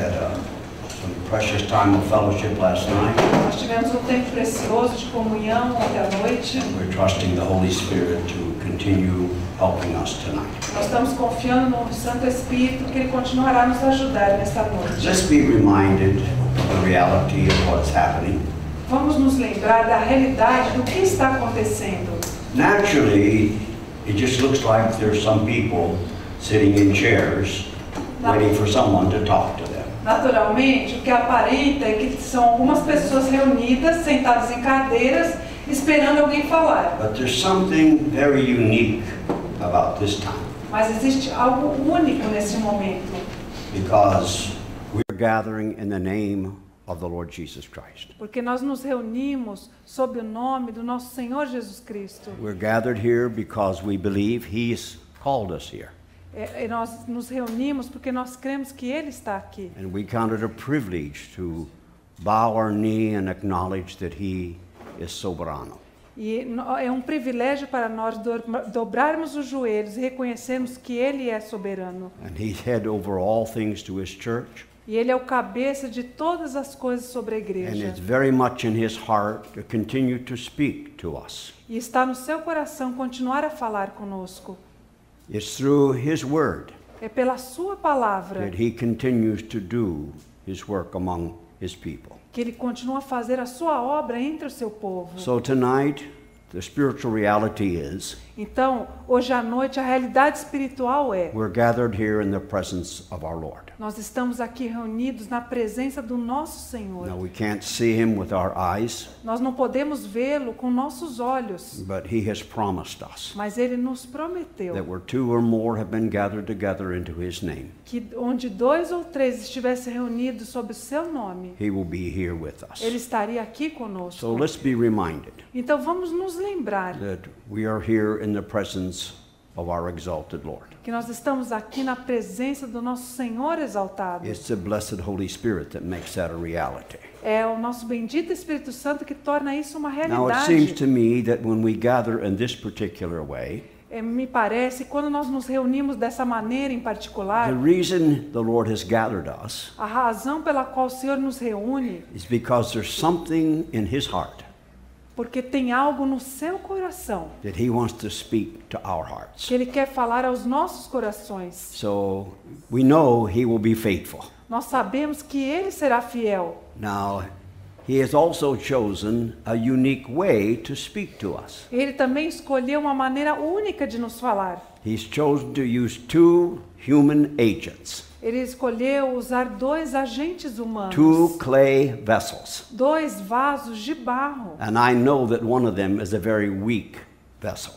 had uh, some precious time of fellowship last night. Nós tivemos um tempo precioso de comunhão ontem à noite. We're trusting the Holy Spirit to continue helping us tonight. Nós estamos confiando no Santo Espírito que Ele continuará a nos ajudar nesta noite. Let's be reminded of the reality of what's happening. Vamos nos lembrar da realidade do que está acontecendo. Naturally, it just looks like there's some people sitting in chairs waiting for someone to talk to. Naturalmente, o que aparenta é que são algumas pessoas reunidas, sentadas em cadeiras, esperando alguém falar. But there's something very unique about this time Mas existe algo único nesse momento, because we're gathering in the name of the Lord Jesus Christ. porque nós nos reunimos sob o nome do nosso Senhor Jesus Cristo. We're gathered here because we believe He's called us here. É, e nós nos reunimos porque nós cremos que Ele está aqui. And we count it a privilege to bow our knee and acknowledge that He is soberano. E é um privilégio para nós do- dobrarmos os joelhos e reconhecermos que Ele é soberano. And He's head over all things to His church. E Ele é o cabeça de todas as coisas sobre a And igreja. it's very much in His heart to continue to speak to us. E está no seu coração continuar a falar conosco. It's through His Word É pela Sua palavra that He continues to do His work among His people. que Ele continua a fazer a Sua obra entre o seu povo. So tonight, the spiritual reality is Então, hoje à noite, a realidade espiritual é: we're gathered here in the presence of our Lord. nós estamos aqui reunidos na presença do nosso Senhor. Now, we can't see Him with our eyes, Nós não podemos vê-lo com nossos olhos, but He has promised us mas Ele nos prometeu that where two or more have been gathered together into His name, que onde dois ou três estivessem reunidos sob o seu nome, He will be here with us. Ele estaria aqui So conosco. let's be reminded Então vamos nos lembrar that we are here in the presence of our exalted Lord. que nós estamos aqui na presença do nosso Senhor exaltado. It's the blessed Holy Spirit that makes that a reality. É o nosso bendito Espírito Santo que torna isso uma Now, it seems realidade. to me that when we gather in this particular way, É, me parece, quando nós nos reunimos dessa maneira em the particular, reason the Lord has gathered us a razão pela qual o Senhor nos reúne, is because there's something in His heart porque tem algo no seu coração that He wants to speak to our hearts. que Ele quer falar aos nossos corações. So we know He will be faithful. Nós sabemos que Ele será fiel. Now, He has also chosen a unique way to speak to us. Ele também escolheu uma maneira única de nos falar. He's chosen to use two human agents, Ele escolheu usar dois agentes two humanos, clay vessels. dois vasos de barro. And I know that one of them is a very weak vessel.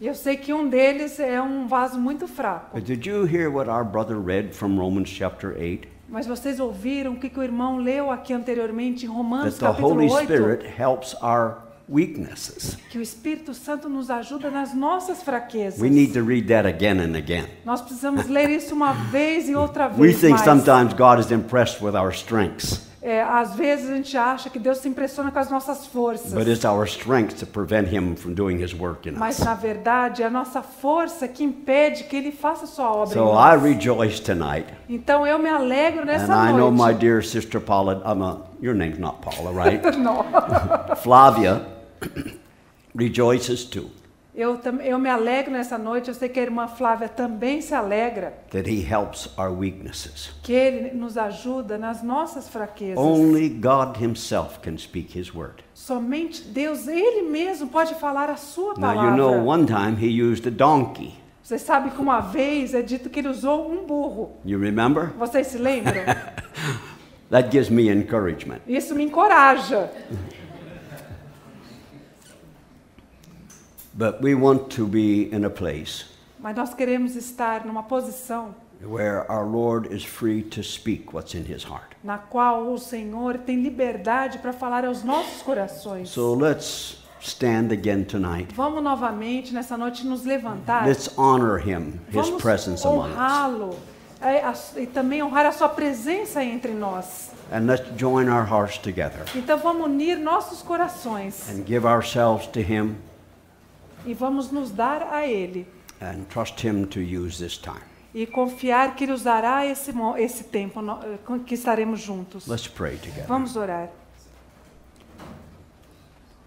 E eu sei que um deles é um vaso muito fraco. But did you hear what our brother read from Romans chapter 8? Mas vocês ouviram o que, que o irmão leu aqui anteriormente em Romanos That the capítulo Holy 8? Spirit helps our weaknesses. Que o Espírito Santo nos ajuda nas nossas fraquezas. We need to read that again and again. Nós precisamos ler isso uma vez e outra vez We think mais. sometimes God is impressed with our strengths, É, às vezes a gente acha que Deus se impressiona com as nossas forças. but it's our strengths that prevent Him from doing His work in Mas us. na verdade é a nossa força que impede que Ele faça a sua obra So I nós. rejoice tonight, Então eu me alegro and nessa I know my noite. dear sister Paula. I'm a, your name's not Paula, right? Não. Flavia rejoices too Eu, eu me alegro nessa noite. Eu sei que a irmã Flávia também se alegra that He helps our weaknesses. que Ele nos ajuda nas nossas fraquezas. Only God Himself can speak His word. Somente Deus, Ele mesmo, pode falar a sua Now, palavra. you know, one time He used a donkey. Você sabe que uma vez é dito que Ele usou um burro. You remember? Vocês se lembram? That gives me encouragement. Isso me encoraja. But we want to be in a place Mas nós queremos estar numa posição where our Lord is free to speak what's in His heart. na qual o Senhor tem liberdade para falar aos nossos corações. So let's stand again tonight. Vamos novamente nessa noite nos levantar. Let's honor Him, His Vamos presence among us. honrá-lo é, a- e também honrar a sua presença entre nós. And let's join our hearts together Então vamos unir nossos corações and give ourselves to Him e vamos nos dar a Ele and trust Him to use this time. e confiar que Ele usará esse, esse tempo eh, que estaremos juntos. Let's pray together. Vamos orar.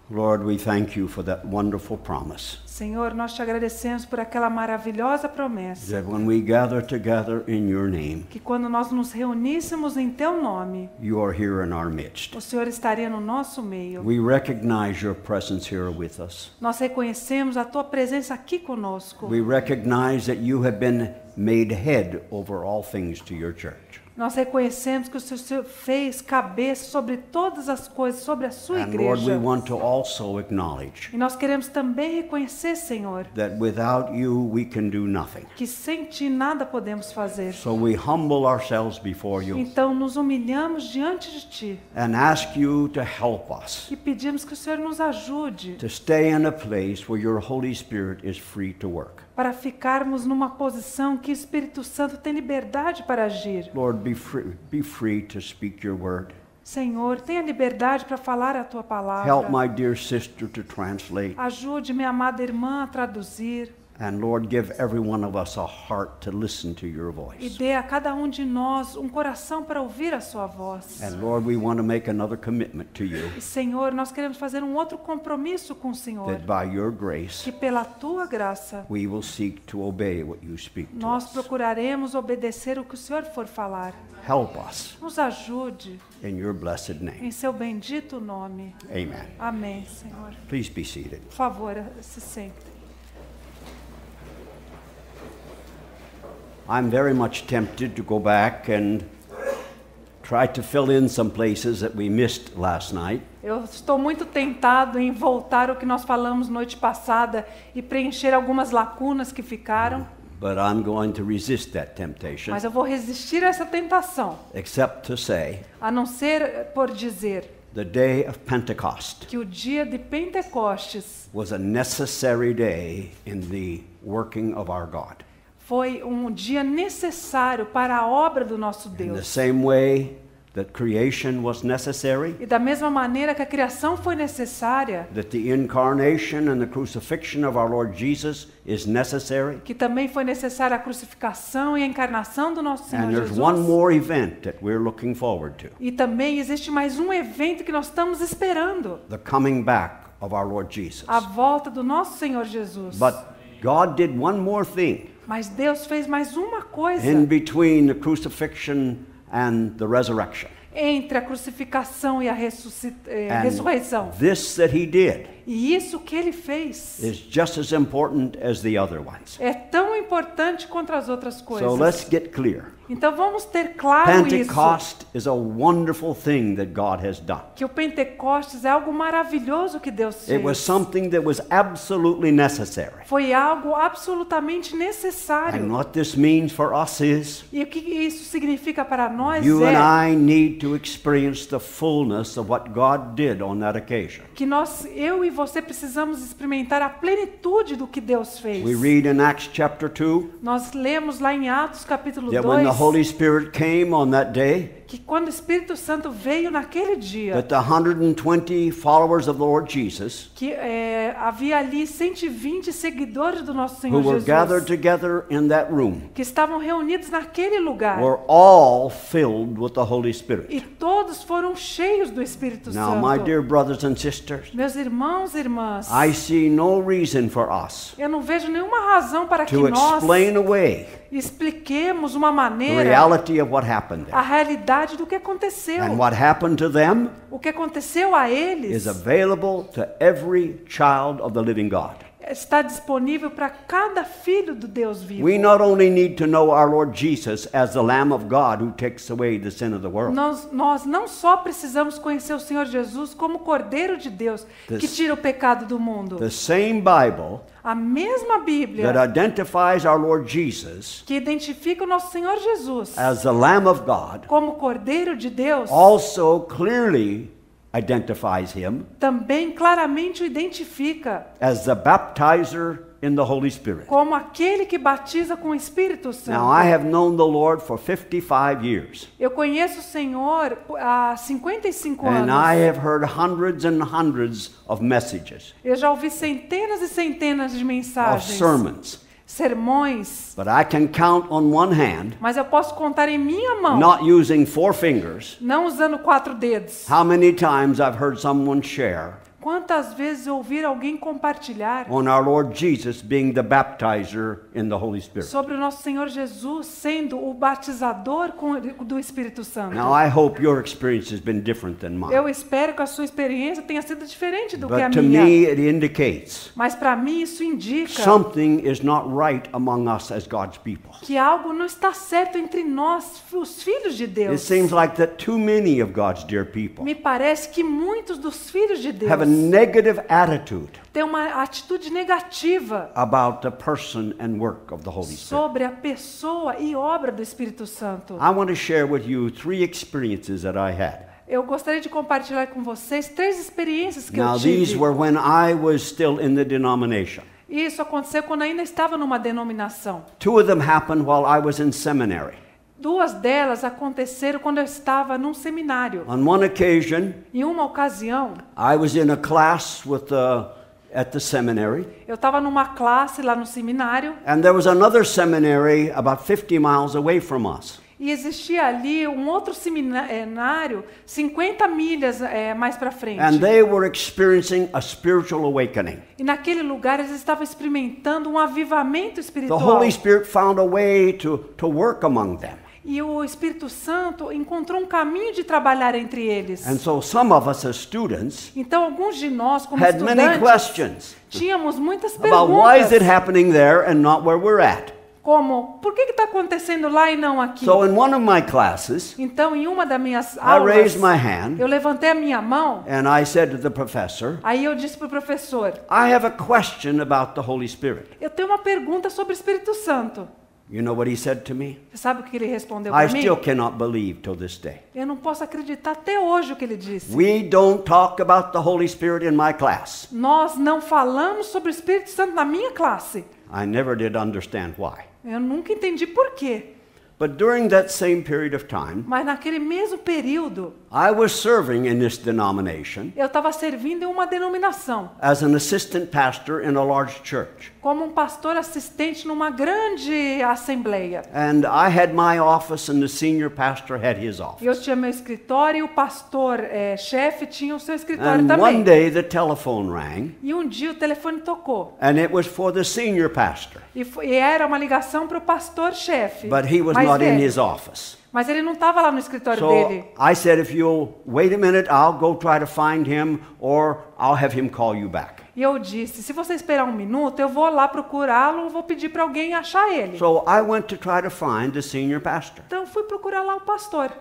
Lord, we thank you for that wonderful promise Senhor, nós te agradecemos por aquela maravilhosa promessa that when we gather together in your name, que quando nós nos reuníssemos em teu nome, you are here in our midst. o Senhor estaria no nosso meio. We recognize your presence here with us. Nós reconhecemos a tua presença aqui conosco. We recognize that you have been made head over all things to your church. Nós reconhecemos que o Senhor fez cabeça sobre todas as coisas, sobre a sua And Lord, we igreja. want to also acknowledge E nós queremos também reconhecer, Senhor, that without you we can do nothing. que sem ti nada podemos fazer. So we humble ourselves before you Então nos humilhamos diante de ti and ask you to help us e pedimos que o Senhor nos ajude to stay in a place where your Holy Spirit is free to work. Para ficarmos numa posição que o Espírito Santo tem liberdade para agir. Lord, be free, be free to speak your word. Senhor, tenha liberdade para falar a tua Help palavra. my dear sister to translate. Ajude minha amada irmã a traduzir And Lord, give every one of us a heart to listen to your e voice. dê a cada um de nós um coração para ouvir a sua voz. And Lord, we want to make another commitment to you E Senhor, nós queremos fazer um outro compromisso com o Senhor, that by your grace que pela tua graça we will seek to obey what you speak to nós procuraremos obedecer o que o Senhor for falar. Help us Nos ajude in your blessed name. em seu bendito nome. Amen. Amém, Senhor. Please be seated. Por favor, se sente. I'm very much tempted to go back and try to fill in some places that we missed last night. Eu estou muito tentado em voltar ao que nós falamos noite passada e preencher algumas lacunas que ficaram, But I'm going to resist that temptation, mas eu vou resistir a essa tentação, except to say a não ser por dizer the day of Pentecost que o dia de Pentecostes was a necessary day in the working of our God. Foi um dia necessário para a obra do nosso In the Deus. same way that creation was necessary, E da mesma maneira que a criação foi necessária, that the incarnation and the crucifixion of our Lord Jesus is necessary, que também foi necessária a crucificação e a encarnação do nosso Senhor and there's one Jesus. more event that we're looking forward to E também existe mais um evento que nós estamos esperando, the coming back of our Lord Jesus. a volta do nosso Senhor Jesus. But God did one more thing Mas Deus fez mais uma coisa in between the crucifixion and the resurrection. entre a crucificação e a eh, ressurreição. this that he did E isso que ele fez is just as important as the other ones. é tão importante quanto as outras coisas. So let's get clear. Então vamos ter claro isso. Pentecost is a wonderful thing that God has done. Que o Pentecostes é algo maravilhoso que Deus It was fez. something that was absolutely necessary. Foi algo absolutamente And necessário. what this means for us is E o que isso significa para nós you and é I need to experience the fullness of what God did on that occasion. que nós, eu e você precisamos experimentar a plenitude do que Deus fez. We read in Acts chapter 2 Nós lemos lá em Atos capítulo that when the 2 Holy Spirit came on that day, que quando o Espírito Santo veio naquele dia, that the 120 followers of the Lord Jesus que é, havia ali 120 seguidores do nosso who Senhor were gathered Jesus, together in that room que estavam reunidos naquele lugar. were all filled with the Holy Spirit. E todos foram cheios do Espírito Now, my Santo. dear brothers and sisters, Meus irmãos e irmãs, I see no reason for us eu não vejo nenhuma razão para que nós explain away expliquemos uma the maneira a realidade do que aconteceu. And what happened to them O que aconteceu a eles the está disponível para cada filho do Deus vivo. We not only need to know our Lord Jesus as the Lamb of God who takes away the sin of the world, Nós, nós não só precisamos conhecer o Senhor Jesus como Cordeiro de Deus que This- tira o pecado do mundo. the same Bible A mesma that Bíblia identifies our Lord Jesus que identifica o nosso Senhor Jesus as the Lamb of God como Cordeiro de Deus also clearly identifies him também claramente o identifica as the baptizer in the Holy Spirit. como aquele que batiza com o Espírito Santo. Now, I have known the Lord for 55 years, Eu conheço o Senhor há 55 and I anos. have heard hundreds and hundreds of messages, Eu já ouvi centenas e centenas de of mensagens, sermons, sermões, but I can count on one hand, mas eu posso contar em minha mão, not using four fingers, não usando quatro dedos. how many times I've heard someone share Quantas vezes ouvir alguém compartilhar on our Lord Jesus being the baptizer in the Holy Spirit. sobre o nosso Senhor Jesus sendo o batizador com- do Espírito Santo? Now, I hope your experience has been different than mine. Eu espero que a sua experiência tenha sido diferente do que a But to minha. me, it indicates Mas para mim isso indica something is not right among us as God's people. que algo não está certo entre nós, os filhos de It Deus. seems like that too many of God's dear people Me parece que muitos dos filhos de Deus negative attitude têm uma atitude negativa about the person and work of the Holy Spirit. sobre a pessoa e obra do Espírito Santo. I want to share with you three experiences that I had. Eu gostaria de compartilhar com vocês três experiências que Now, eu these tive. were when I was still in the denomination. Isso aconteceu quando ainda estava numa denominação. Two of them happened while I was in seminary. Duas delas aconteceram quando eu estava num seminário. On one occasion, Em uma ocasião, I was in a class with the, at the seminary, eu estava numa classe lá no seminário and there was another seminary about 50 miles away from us. e existia ali um outro seminário 50 milhas eh, mais para frente. And they were experiencing a spiritual awakening. E naquele lugar eles estavam experimentando um avivamento The espiritual. Holy Spirit found a way to, to work among them. E o Espírito Santo encontrou um caminho de trabalhar entre eles. And so some of us as students Então alguns de nós como estudantes tínhamos muitas perguntas, como por que está acontecendo lá e não aqui? So in one of my classes, Então em uma das minhas aulas hand eu levantei a minha mão, and I said to the professor, aí eu disse para o professor: I have a question about the Holy Spirit. eu tenho uma pergunta sobre o Espírito Santo. You know what he said to me? Você sabe o que ele respondeu I para mim? still cannot believe till this day. Eu não posso acreditar até hoje o que ele disse. We don't talk about the Holy Spirit in my class. Nós não falamos sobre o Espírito Santo na minha classe. I never did understand why. Eu nunca entendi por quê. But during that same period of time, Mas naquele mesmo período, I was serving in this denomination eu estava servindo em uma denominação, as an assistant pastor in a large church. como um pastor assistente numa grande assembleia. And I had my office, and the senior pastor had his office. Eu tinha meu escritório e o pastor eh, chefe tinha o seu escritório And one também. day the telephone rang, E um dia o telefone tocou. and it was for the senior pastor, E, foi- e era uma ligação para o pastor chefe. but he was not in velho. his office. Mas ele não estava lá no escritório So dele. I said, if you'll wait a minute, I'll go try to find him, or I'll have him call you back. E eu disse: se você esperar um minuto, eu vou lá procurá-lo, vou pedir para alguém achar ele. So I went to try to find the senior pastor. Então fui procurar lá o pastor.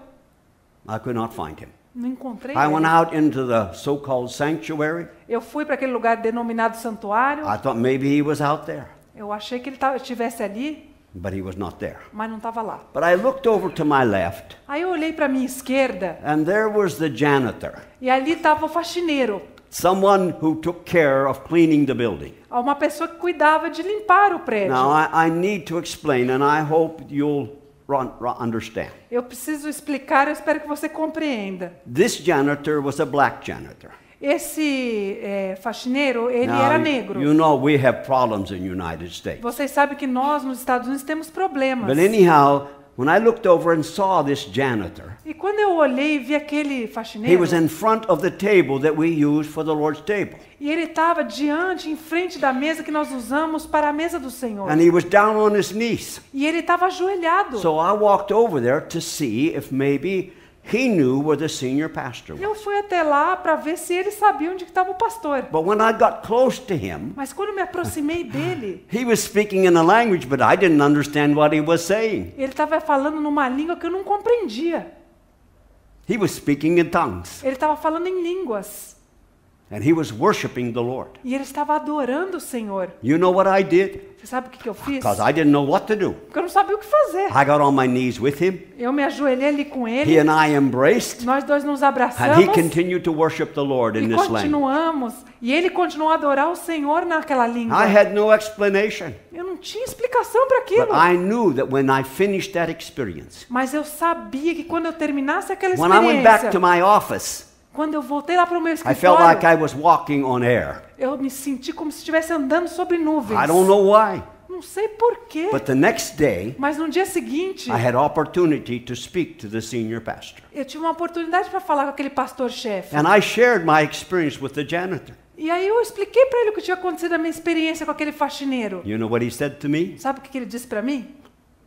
I could not find him. Não encontrei I went out into the so called sanctuary. Eu fui para aquele lugar denominado santuário. I thought maybe he was out there, Eu achei que ele estivesse ali, but he was not there. mas não estava lá. But I looked over to my left, Aí eu olhei para minha esquerda and there was the janitor, e ali estava o faxineiro, someone who took care of cleaning the building. uma pessoa que cuidava de limpar o prédio. Now, I, I need to explain, and I hope you'll understand. Eu preciso explicar, eu espero que você compreenda. This janitor was a black janitor. Esse eh, faxineiro, ele Now, era negro. You know we have problems in United States. Vocês sabem que nós nos Estados Unidos temos problemas. But anyhow, when I looked over and saw this janitor, E quando eu olhei e vi aquele he faxineiro, was in front of the table that we use for the Lord's table. e ele estava diante, em frente da mesa que nós usamos para a mesa do Senhor. And he was down on his knees. E ele estava ajoelhado. So I walked over there to see if maybe he knew where the senior pastor Eu was. fui até lá para ver se ele sabia onde estava o pastor. But when I got close to him, Mas quando eu me aproximei dele, he was speaking in a language, but I didn't understand what he was saying. ele estava falando numa língua que eu não compreendia. He was speaking in tongues, Ele estava falando em línguas. And he was worshiping the Lord. E ele estava adorando o Senhor. You know what I did? Você sabe o que, que eu fiz? Because I didn't know what to do. Porque eu não sabia o que fazer. I got on my knees with him. Eu me ajoelhei ali com He ele. and I embraced, Nós dois nos and he abraçamos. continued to worship the Lord in E this language. continuamos. E ele continuou a adorar o Senhor naquela língua. I had no explanation, Eu não tinha explicação para aquilo. but I knew that when I finished that experience, Mas eu sabia que quando eu terminasse aquela when I went back to experiência, my office, quando eu voltei lá para o meu I felt like escritório, I was walking on air. eu me senti como se estivesse andando sobre nuvens. I don't know why, Não não sei porquê, But the next day, mas no dia seguinte, I had opportunity to speak to the senior pastor. eu tive uma oportunidade para falar com aquele pastor-chefe. And I shared my experience with the janitor. E aí eu expliquei para ele o que tinha acontecido na minha experiência com aquele faxineiro. You know what he said to me? Sabe o que que ele disse para mim?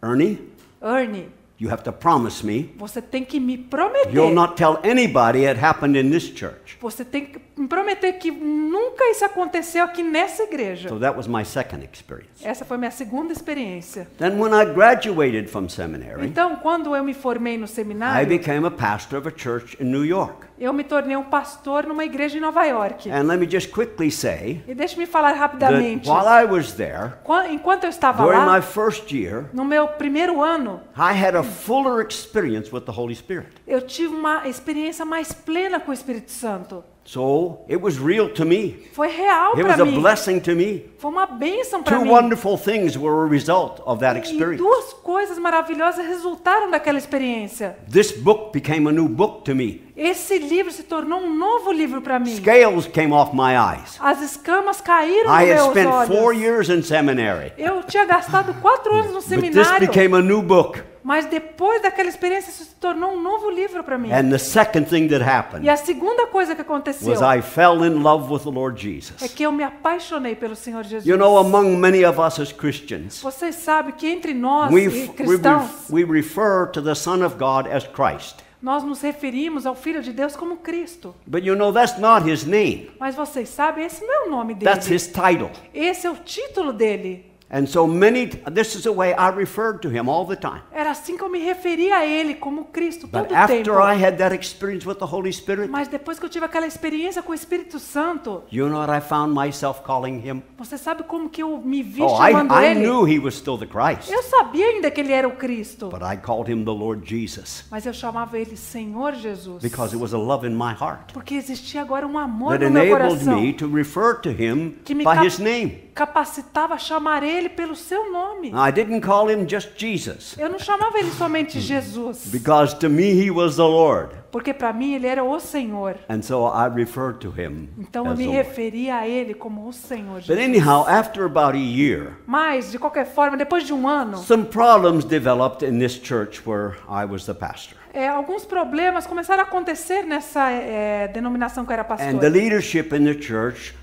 Ernie, Ernie, you have to promise me você tem que me prometer. you'll not tell anybody it happened in this church. Você tem que me prometer que nunca isso aconteceu aqui nessa igreja. So that was my second experience. Essa foi minha segunda experiência. Then, when I graduated from seminary, Então, quando eu me formei no I seminário, became a pastor of a church in New York. Eu me tornei um pastor numa igreja em Nova York. And let me just quickly say E deixe-me falar rapidamente. while I was there, Qua- Enquanto eu estava during my lá, first year, no meu primeiro ano, I had a fuller experience with the Holy Spirit. eu tive uma experiência mais plena com o Espírito Santo. So it was real to me. Foi real It para mim. blessing to me. Foi uma bênção para Two mim. wonderful things were a result of that E experience. duas coisas maravilhosas resultaram daquela experiência. This book became a new book to me. Esse livro se tornou um novo livro para mim. Scales came off my eyes. As escamas caíram I dos had meus spent four olhos. years in seminary, Eu tinha gastado quatro anos no but this seminário, became a new book. Mas depois daquela experiência isso se tornou um novo livro para mim. And the second thing that E happened a segunda coisa que aconteceu was I fell in love with the Lord é Jesus. que eu me apaixonei pelo Senhor Jesus. You know, among many of us as Christians, Vocês sabem que entre nós we, e we, cristãos, we refer to the Son of God as Christ. nós nos referimos ao Filho de Deus como Cristo. But you know, that's not his name, Mas vocês sabem, esse não é o nome that's dele. his title. Esse é o título dele. And so many, this is the way I referred to him all the time. Era assim que eu me referia a ele como Cristo todo But after tempo. I had that experience with the Holy Spirit, Mas depois que eu tive aquela experiência com o Espírito Santo, you know what I found myself calling him? você sabe como que eu me vi Oh, I, chamando I ele? knew he was still the Christ, Eu sabia ainda que ele era o Cristo, but I called him the Lord Jesus mas eu chamava ele Senhor Jesus. because it was a love in my heart Porque existia agora um amor that no meu enabled coração me to refer to him que me by his name. Capacitava a chamar ele pelo seu nome. I didn't call him just Jesus Eu não chamava ele somente Jesus, because to me he was the Lord. porque para mim ele era o Senhor. And so I referred to him Então eu me referia a ele como o Senhor But Jesus. anyhow, after about a year, Mas, de qualquer forma, depois de um ano, some problems developed in this church where I was the pastor. é, alguns problemas começaram a acontecer nessa é, denominação que eu era pastor. And the leadership in the church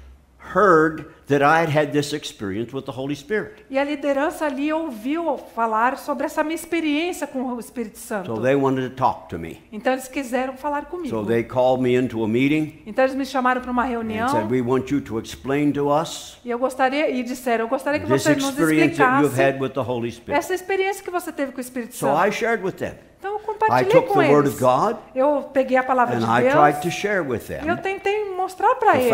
heard that I had had this experience with the Holy Spirit. E a liderança ali ouviu falar sobre essa minha experiência com o Espírito Santo. So they wanted to talk to me. Então eles quiseram falar comigo. So they called me into a meeting Então eles me chamaram para uma and reunião said, We want you to explain to us e eu gostaria e disseram, eu gostaria que você nos explicasse had with the Holy Spirit. essa experiência que você teve com o Espírito So Santo. I shared with them. Então eu I compartilhei took com the Word eles. of God Eu peguei a palavra and de I tried to Deus share with e eu them tentei mostrar para eles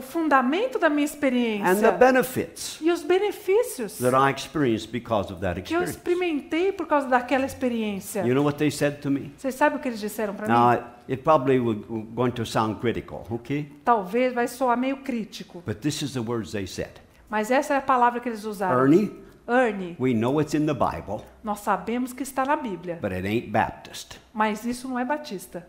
o fundamento da minha and the experiência benefits e os benefícios that I experienced because of that que eu experience. experimentei por causa daquela experiência. You know what they said to me? Vocês sabem o que eles disseram para mim? It probably going to sound critical, okay? Talvez vai soar meio crítico, But this is the words they said. mas essa é a palavra que eles usaram. Ernie, Ernie, we know it's in the Bible, nós sabemos que está na Bíblia, but it ain't Baptist. mas isso não é batista.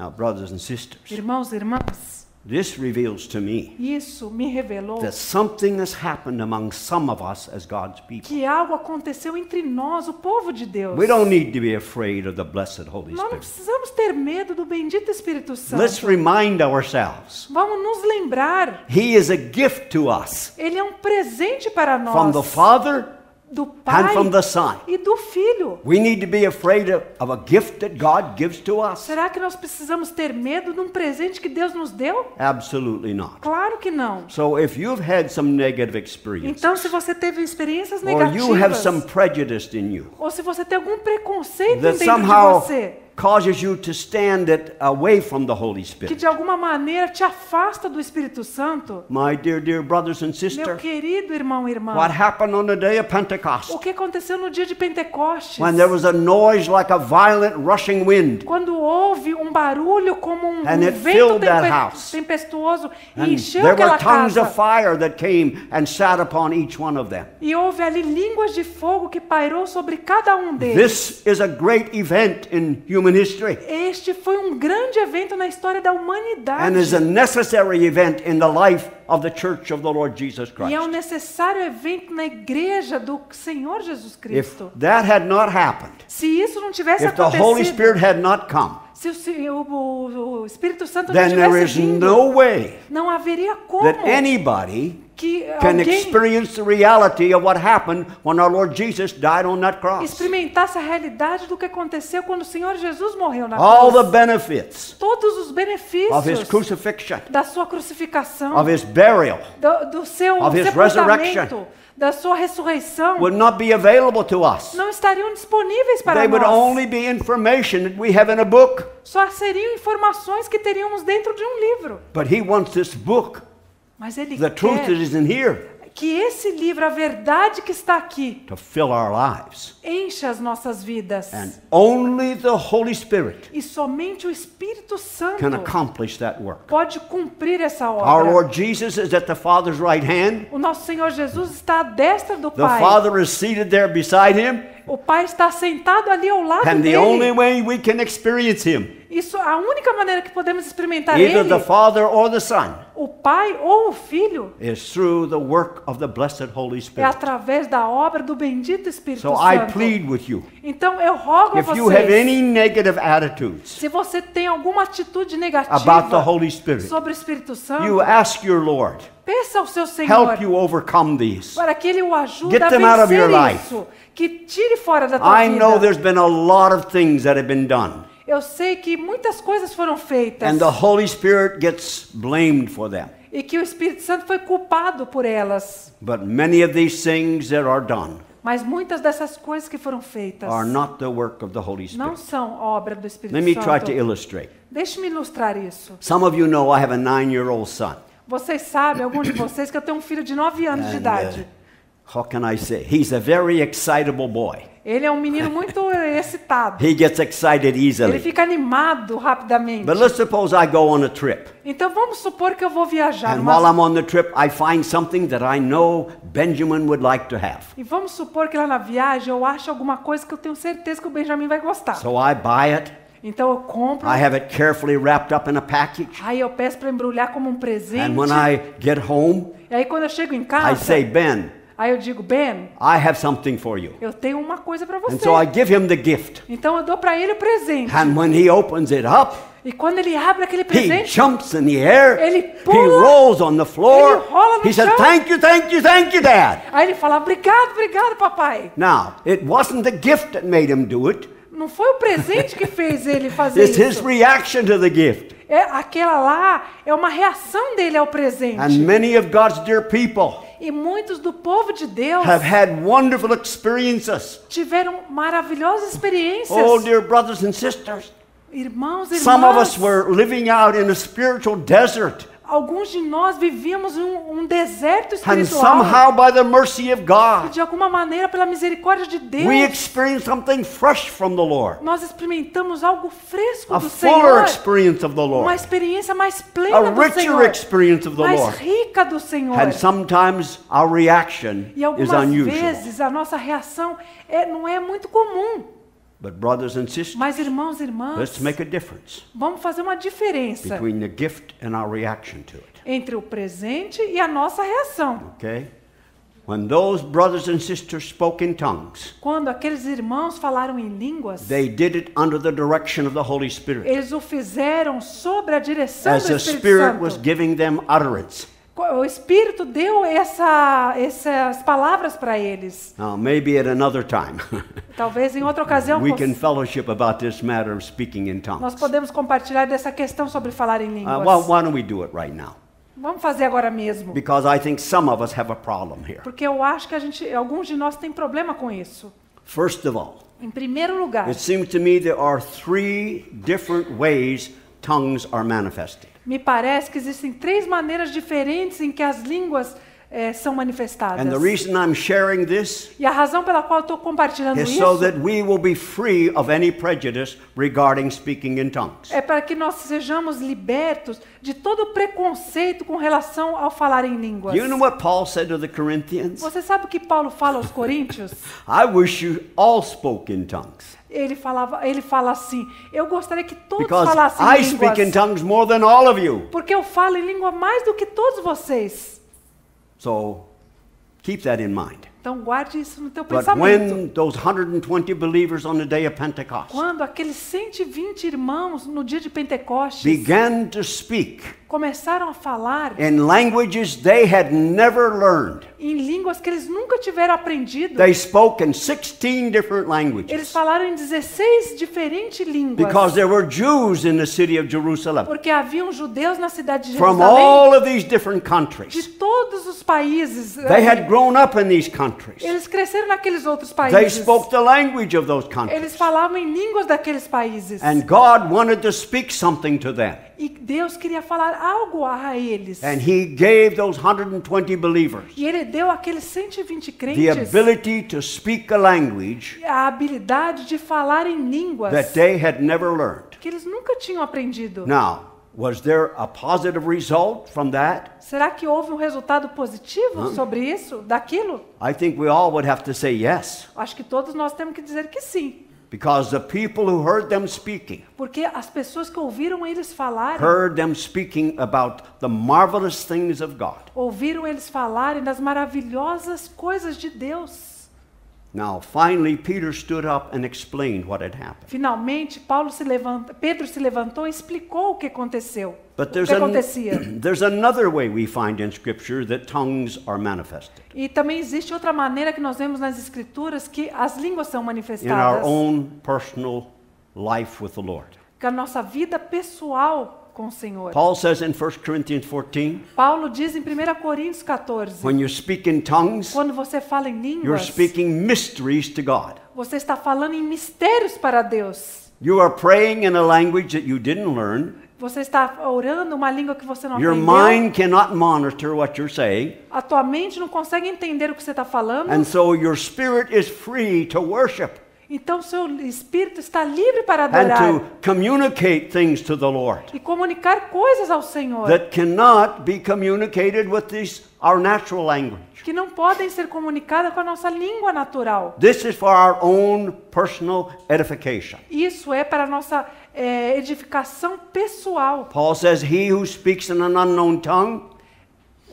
Now, brothers and sisters, Irmãos e irmãs, this reveals to me isso me revelou that something has happened among some of us as God's people. que algo aconteceu entre nós, o povo de Deus. We don't need to be afraid of the blessed Holy Nós não Spirit. precisamos ter medo do bendito Espírito Santo. Let's remind ourselves Vamos nos lembrar, He is a gift to us ele é um presente para nós. from the Father do and Pai from the Son. e do Filho. We need to be afraid of, of a gift that God gives to us? Será que nós precisamos ter medo de um presente que Deus nos deu? Absolutely not. Claro que não. So if you've had some negative experience, Então, se você teve experiências or you have negativas, some prejudice in you ou se você tem algum preconceito dentro de somehow você, causes you to stand it away from the Holy que Spirit, de alguma maneira te afasta do Espírito Santo, my dear, dear brothers and meu sisters, querido irmão e irmã, what happened on the day of Pentecost o que aconteceu no dia de Pentecostes? when there was a noise like a violent rushing wind? Quando houve um barulho como um, And um vento tempe- tempestuoso e And encheu there were tongues casa. of fire that came and sat upon each one of them. E houve ali línguas de fogo que pairou sobre cada um deles. This is a great event in human human history Este foi um grande evento na história da humanidade. and is a necessary event in the life of the church of the Lord Jesus E é um Christ. necessário evento na igreja do Senhor Jesus If Cristo. that had not happened, Se isso não tivesse if the Holy acontecido, Spirit had not come, se o, o- o- Espírito Santo não then there tivesse is vindo, no way não haveria como that anybody que can alguém experience the reality of what happened when our Lord Jesus died on that cross. experimentasse a realidade do que aconteceu quando o Senhor Jesus morreu na All the cruz. benefits Todos os of his benefícios crucifixion, da sua crucificação, of his burial, do, do seu of his resurrection. da sua ressurreição, would not be available to us. não estariam disponíveis para They would nós. only be information that we have in a book. Só seriam informações que teríamos dentro de um livro. But he wants this book, Mas ele the truth that is in here, que esse livro, a verdade que está aqui, to fill our lives. encha as nossas vidas. And only the Holy Spirit E somente o Espírito Santo can accomplish that work. pode cumprir essa Our obra. Lord Jesus is at the Father's right hand. O nosso Senhor Jesus está à destra do The Pai. Father is seated there beside him. O Pai está sentado ali ao lado And the dele. only way we can experience him, Isso, a única maneira que podemos experimentar either ele, the Father or the Son, Pai ou o Filho, is through the work of the blessed Holy é Spirit. através da obra do bendito Espírito So I Santo. plead with you, Então eu rogo a if you have vocês, any negative attitudes se você tem alguma atitude negativa about the Holy Spirit, sobre o Espírito Santo, you ask your Lord, peça ao seu Senhor help you overcome these. para que Ele o ajude Get a them out of vencer your life. isso, que tire fora da tua I know vida. there's been a lot of things that have been done, Eu sei que muitas coisas foram feitas and the Holy Spirit gets blamed for them. e que o Espírito Santo foi culpado por elas. But many of these things that are done Mas muitas dessas coisas que foram feitas are not the work of the Holy não são obra do Espírito Let me try Santo. to illustrate. Deixe-me ilustrar isso. Some of you know I have a nine year old son. Vocês sabem, alguns de vocês, que eu tenho um filho de 9 anos de And, idade. uh, how can I say? He's a very excitable boy. Ele é um menino muito excitado. He gets excited Ele easily. fica animado rapidamente. But let's suppose I go on a trip. Então vamos supor que eu vou viajar. And while I'm on the trip, I find something that I know Benjamin would like to have. E vamos supor que lá na viagem eu acho alguma coisa que eu tenho certeza que o Benjamin vai gostar. So I buy it. Então eu compro, I have it carefully wrapped up in a package. aí eu peço para embrulhar como um presente. And when I get home, E aí quando eu chego em I casa, say, Ben, aí eu digo, Ben, I have something for you. eu tenho uma coisa para você. And so I give him the gift. Então eu dou para ele o presente. And when he opens it up, E quando ele abre aquele he presente, jumps in the air. Ele He pula. rolls on the floor. Ele rola no He says, chão. Thank you, thank you, thank you, Dad. aí ele fala, obrigado, obrigado, papai. Now, it wasn't the gift that made him do it, Não foi o presente que fez ele fazer it's his isso. reaction to the gift. É, aquela lá é uma reação dele ao presente. And many of God's dear people E muitos do povo de Deus have had wonderful experiences. tiveram maravilhosas experiências. Oh, dear brothers and sisters. Irmãos e Some of us irmãs, were living out in a spiritual desert. Alguns de nós vivíamos um, um deserto And espiritual. somehow, by the mercy of E God, de alguma maneira, pela misericórdia de Deus, we experienced something fresh from the Lord, nós experimentamos algo fresco a do fuller Senhor. experience of the Uma Lord, experiência mais plena a do richer Senhor. experience of the mais Lord. rica do Senhor. And sometimes our reaction E is algumas unusual. vezes a nossa reação é, não é muito comum. But, brothers and sisters, Mas, irmãos e irmãs, let's make a difference vamos fazer uma diferença between the gift and our reaction to it. entre o presente e a nossa reação. Okay? When those brothers and sisters spoke in tongues, Quando aqueles irmãos falaram em línguas, they did it under the direction of the Holy Spirit. eles o fizeram sob a direção As do the Espírito Spirit Santo. was giving them utterance. O Espírito deu essa, essas palavras para eles. Now, maybe at another time, Talvez em outra ocasião we can fellowship about this matter of speaking in nós tongues. podemos compartilhar dessa questão sobre falar em Uh, línguas. well, why don't we do it right now? Vamos fazer agora mesmo. Because I think some of us have a problem here. Porque eu acho que a gente, alguns de nós têm problema com isso. First of all, Em primeiro lugar, it seems to me there are three different ways tongues are manifested. Me parece que existem três maneiras diferentes em que as línguas eh, são manifestadas. And the reason I'm sharing this E a razão pela qual eu estou compartilhando is isso so that we will be free of any prejudice regarding speaking in tongues. é para que nós sejamos libertos de todo preconceito com relação ao falar em línguas. You know what Paul said to the Corinthians? Você sabe o que Paulo fala aos Coríntios? I wish you all spoke in tongues. Ele falava, ele fala assim: Eu gostaria que todos Because falassem I speak in línguas, tongues more than all of you. porque eu falo em língua mais do que todos vocês. So keep that in mind. Então guarde isso no teu But pensamento. when those 120 believers on the day of Pentecost Quando aqueles 120 irmãos no dia de Pentecostes began to speak começaram a falar in languages they had never learned, em línguas que eles nunca tiveram aprendido, they spoke in 16 different eles languages falaram em 16 diferentes línguas. because there were Jews in the city of Jerusalem Porque haviam judeus na cidade de from Jerusalém all of these different de countries. todos os países. They had grown up in these countries. Eles cresceram naqueles outros They países. spoke the language of those Eles countries. falavam em línguas daqueles países. And God wanted to speak something to them. E Deus queria falar algo a eles. And He gave those 120 believers E Ele deu àqueles 120 the crentes ability to speak a language a habilidade de falar em línguas that they had never learned. que eles nunca tinham aprendido. Now, was there a positive result from that? Será que houve um resultado positivo sobre isso, daquilo? I think we all would have to say yes, Acho que todos nós temos que dizer que sim. Because the people who heard them speaking Porque as pessoas que ouviram eles falarem, heard them speaking about the marvelous things of God. ouviram eles falarem das maravilhosas coisas de Deus. Now, finally, Peter stood up and explained what had happened. Finalmente, Paulo se levanta, Pedro se levantou e explicou o que aconteceu. But o there's, an- there's another way we find in Scripture that tongues are manifested E também existe outra maneira que nós vemos nas escrituras que as línguas são in our manifestadas. own personal life with the Lord. Que a nossa vida pessoal com o Senhor. Paul says in 1 Corinthians 14, Paulo diz em 1 Coríntios 14, when you speak in tongues, quando você fala em you're línguas, speaking mysteries to God. você está falando em mistérios para Deus. You are praying in a language that you didn't learn. Você está orando uma língua que você não Your aprendeu. mind cannot monitor what you're saying, A tua mente não consegue entender o que você está falando. and so your spirit is free to worship Então seu espírito está livre para and adorar to communicate things to the Lord e comunicar coisas ao Senhor that cannot be communicated with this our natural language. que não podem ser comunicadas com a nossa língua natural. This is for our own personal edification. Isso é para a nossa eh, edificação pessoal. Paul says, He who speaks in an unknown tongue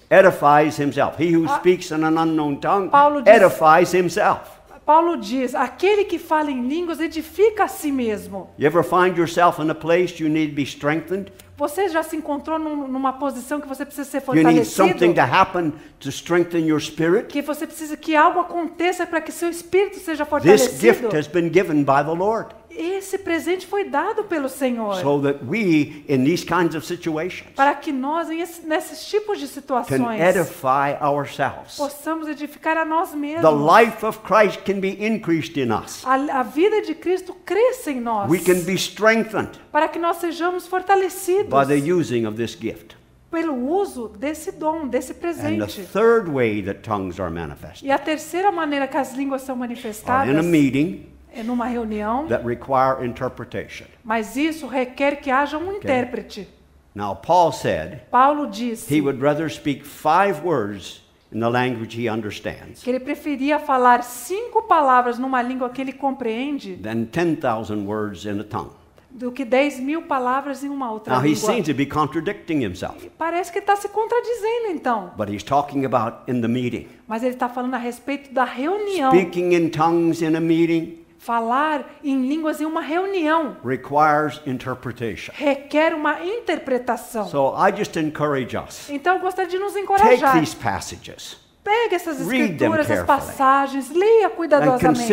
edifies himself. He who Ah. speaks in an unknown tongue edifies himself. Paulo diz: aquele que fala em línguas edifica a si mesmo. You ever find yourself in a place you need to be strengthened? Você já se encontrou num- numa posição que você precisa ser You need something fortalecido? to happen to strengthen your spirit? Que você precisa que algo aconteça para que seu espírito seja This gift fortalecido? has been given by the Lord Esse presente foi dado pelo Senhor. so that we, in these kinds of situations, para que nós, nesses tipos de can situações, edify ourselves. possamos edificar a nós The mesmos. life of Christ can be increased in us. A, a vida de Cristo cresça em nós, We can be strengthened para que nós sejamos fortalecidos by the using of this gift. pelo uso desse dom, desse the presente. third way that tongues are manifested E a terceira maneira que as línguas são manifestadas in a meeting é numa reunião, that require interpretation. mas isso requer que haja um intérprete. Now, Paul said Paulo disse he would rather speak five words in the language he understands que ele preferia falar cinco palavras numa língua que ele compreende than 10,000 words in a tongue. do que 10 mil palavras em uma outra Now, he língua. seems to be contradicting himself, Parece que está se contradizendo então. but he's talking about in the meeting. Mas ele está falando a respeito da reunião. Speaking in tongues in a meeting Falar em línguas em uma reunião requires interpretation. requer uma interpretação. So I just encourage us Então eu gostaria de nos take encorajar. these passages Pegue essas escrituras, as carefully. passagens, leia cuidadosamente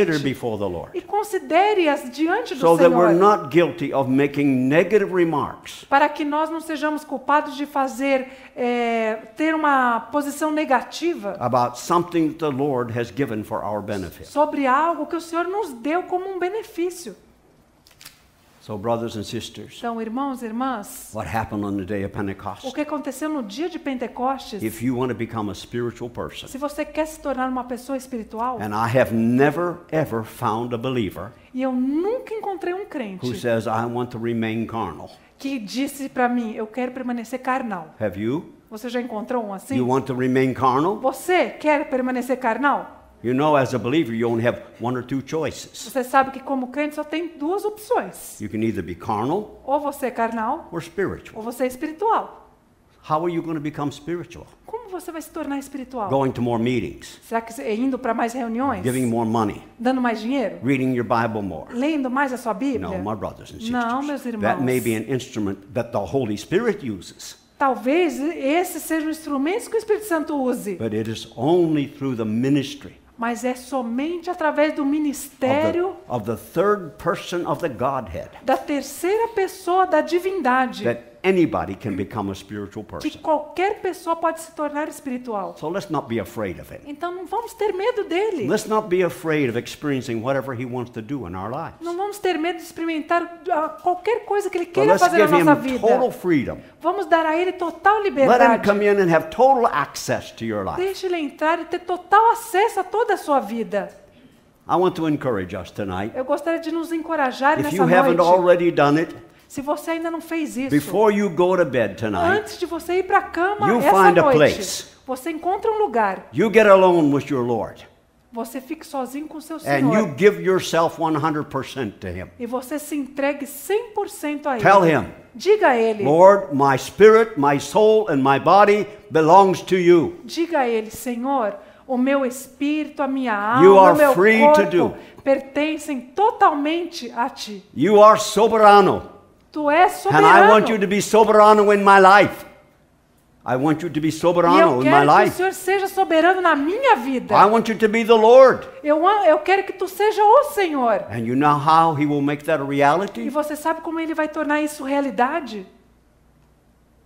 e considere-as diante do so Senhor. not guilty of making negative remarks Para que nós não sejamos culpados de fazer, é, ter uma posição negativa about something that the Lord has given for our benefit. sobre algo que o Senhor nos deu como um benefício. So, brothers and sisters, Então, irmãos e irmãs, what happened on the day of o Pentecost? que aconteceu no dia de Pentecostes, If you want to become a spiritual person, se você quer se tornar uma pessoa espiritual, and I have never ever found a believer e eu nunca encontrei um who crente says, I want to remain carnal. que disse para mim, eu quero permanecer carnal. Have you? Você já encontrou um assim? You want to remain carnal? Você quer permanecer carnal? You know, as a believer, you only have one or two choices. Você sabe que como crente só tem duas opções. You can either be carnal Ou você é carnal, or spiritual. ou você é espiritual. How are you going to become spiritual? Como você vai se tornar espiritual? Going to more meetings, Será que é indo para mais reuniões? giving more money, Dando mais dinheiro? reading your Bible more. Lendo mais a sua Bíblia? No, my brothers and sisters. Não, meus irmãos. That may be an instrument that the Holy Spirit uses, Talvez esses sejam instrumentos que o Espírito Santo use, but it is only through the ministry mas é somente através do ministério of the third person of the Godhead. da terceira pessoa da divindade anybody can become a spiritual que person. qualquer pessoa pode se tornar espiritual. So let's not be afraid of Him. Então não vamos ter medo dele. Let's not be afraid of experiencing whatever He wants to do in our lives. Não vamos ter medo de experimentar ah, qualquer coisa que ele queira fazer na give nossa Him vida. total freedom. Vamos dar a ele total Let Him liberdade. come in and have total access to your life. Deixe ele entrar e ter total acesso a toda a sua vida. I want to encourage us tonight. Eu gostaria de nos encorajar If nessa you haven't noite. already done it, Se você ainda não fez isso, before you go to bed tonight, antes de você ir para a cama You essa find a noite, place. você encontra um lugar. you get alone with your Lord Você fique sozinho com seu and you Senhor. give yourself 100% to Him. E você se entregue 100% a Ele. Tell Him, Diga a Ele. Lord, my spirit, my soul, and my body belongs to you. Diga a Ele, Senhor, o meu espírito, a minha You alma, are o meu free to corpo do. pertencem totalmente a Ti. You are soberano, Tu és and soberano. I want you to be soberano in my life. I want you to be e eu soberano in my quero que o life. Senhor seja soberano na minha vida. I want you to be the Lord. Eu, eu quero que Tu seja o Senhor. And you know how He will make that a E reality? você sabe como Ele vai tornar isso realidade?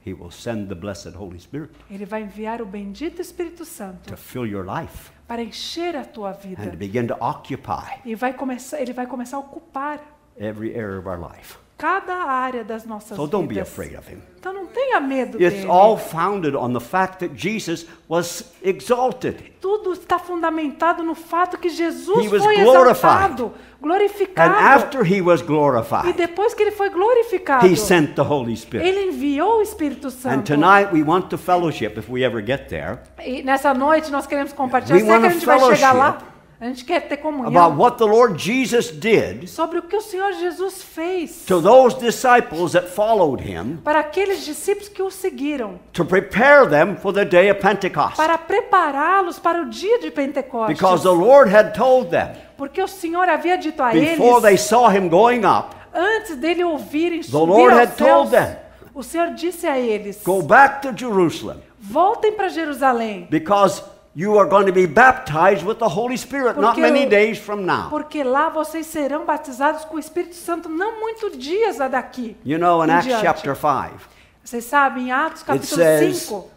He will send the blessed Holy Spirit Ele vai enviar o bendito Espírito Santo to fill your life para encher a tua and vida. begin to occupy E vai começar, ele vai começar a ocupar every area of our life. Cada área das nossas So don't be vidas. afraid of Him. Então não tenha medo It's dele. all founded on the fact that Jesus was exalted. Tudo está fundamentado no fato que Jesus He was foi glorified. exaltado, And glorificado. after He was E glorified, depois que ele foi glorificado, He sent the Holy Spirit. ele enviou o Espírito And Santo. tonight we want to fellowship if we ever get there E nessa noite nós queremos compartilhar, We se que a gente vai chegar lá, a gente quer ter about comunhão what the Lord Jesus did sobre o que o Senhor Jesus fez to those disciples that followed Him para aqueles discípulos que o seguiram, to prepare them for the day of Pentecost. para prepará-los para o dia de Pentecostes. Because the Lord had told them Porque o Senhor havia dito a before they eles, saw Him going up, antes dele ouvirem The subir Lord aos had told them, o Senhor disse a eles, Go back to Jerusalem voltem para Jerusalém, because you are going to be baptized with the Holy Spirit not Porque many o- days from now. porque lá vocês serão batizados com o Espírito Santo não muitos dias daqui. You know, in Acts diante. chapter 5, Vocês sabem, em Atos capítulo says- 5,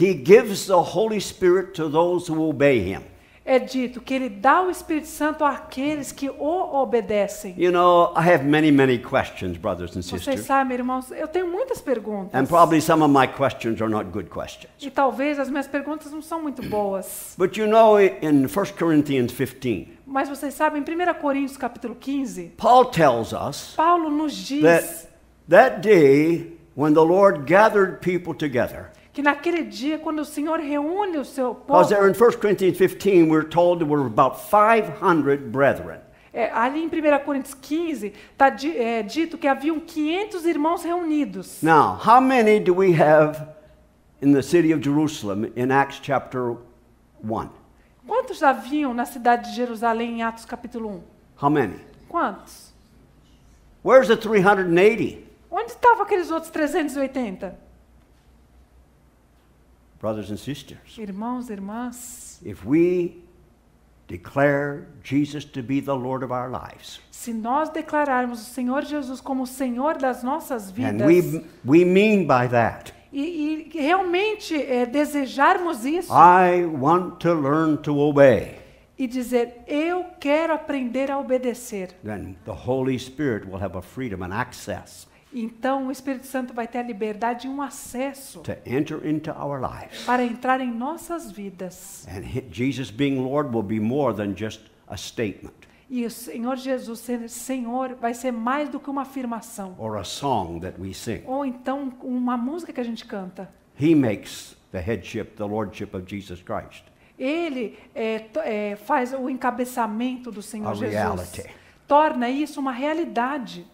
He gives the Holy Spirit to those who obey Him. É dito que ele dá o Espírito Santo àqueles que o obedecem. You know, I have many, many questions, brothers and Vocês sisters. sabem, irmãos, eu tenho muitas perguntas. And probably some of my questions are not good questions. E talvez as minhas perguntas não são muito boas. But you know, in 1 Corinthians 15, Mas vocês sabem, em 1 Coríntios capítulo 15, Paul tells us Paulo nos diz that that day when the Lord gathered people together, que naquele dia, quando o Senhor reúne o seu povo, because there in 1 Corinthians 15, we're told there were about 500 brethren. é, ali em 1 Coríntios 15, está dito que haviam 500 irmãos reunidos. Now, how many do we have in the city of Jerusalem in Acts chapter 1? Quantos haviam na cidade de Jerusalém em Atos capítulo 1? How many? Quantos? Where's the 380? Onde estavam aqueles outros 380? Brothers and sisters, Irmãos, irmãs, if we declare Jesus to be the Lord of our lives, se nós declararmos o Senhor Jesus como o Senhor das nossas vidas, and we, we mean by that, e, e realmente é, desejarmos isso, I want to learn to obey. e dizer: Eu quero aprender a obedecer. then the Holy Spirit will have a freedom and access Então o Espírito Santo vai ter a liberdade e um acesso to enter into our lives. para entrar em nossas vidas. And he- Jesus being Lord will be more than just a statement E o Senhor Jesus ser Senhor vai ser mais do que uma afirmação. or a song that we sing. Ou então uma música que a gente canta. He makes the headship, the lordship of Jesus Christ. Ele é, é, faz o encabeçamento do Senhor A Jesus. reality. Torna isso uma realidade.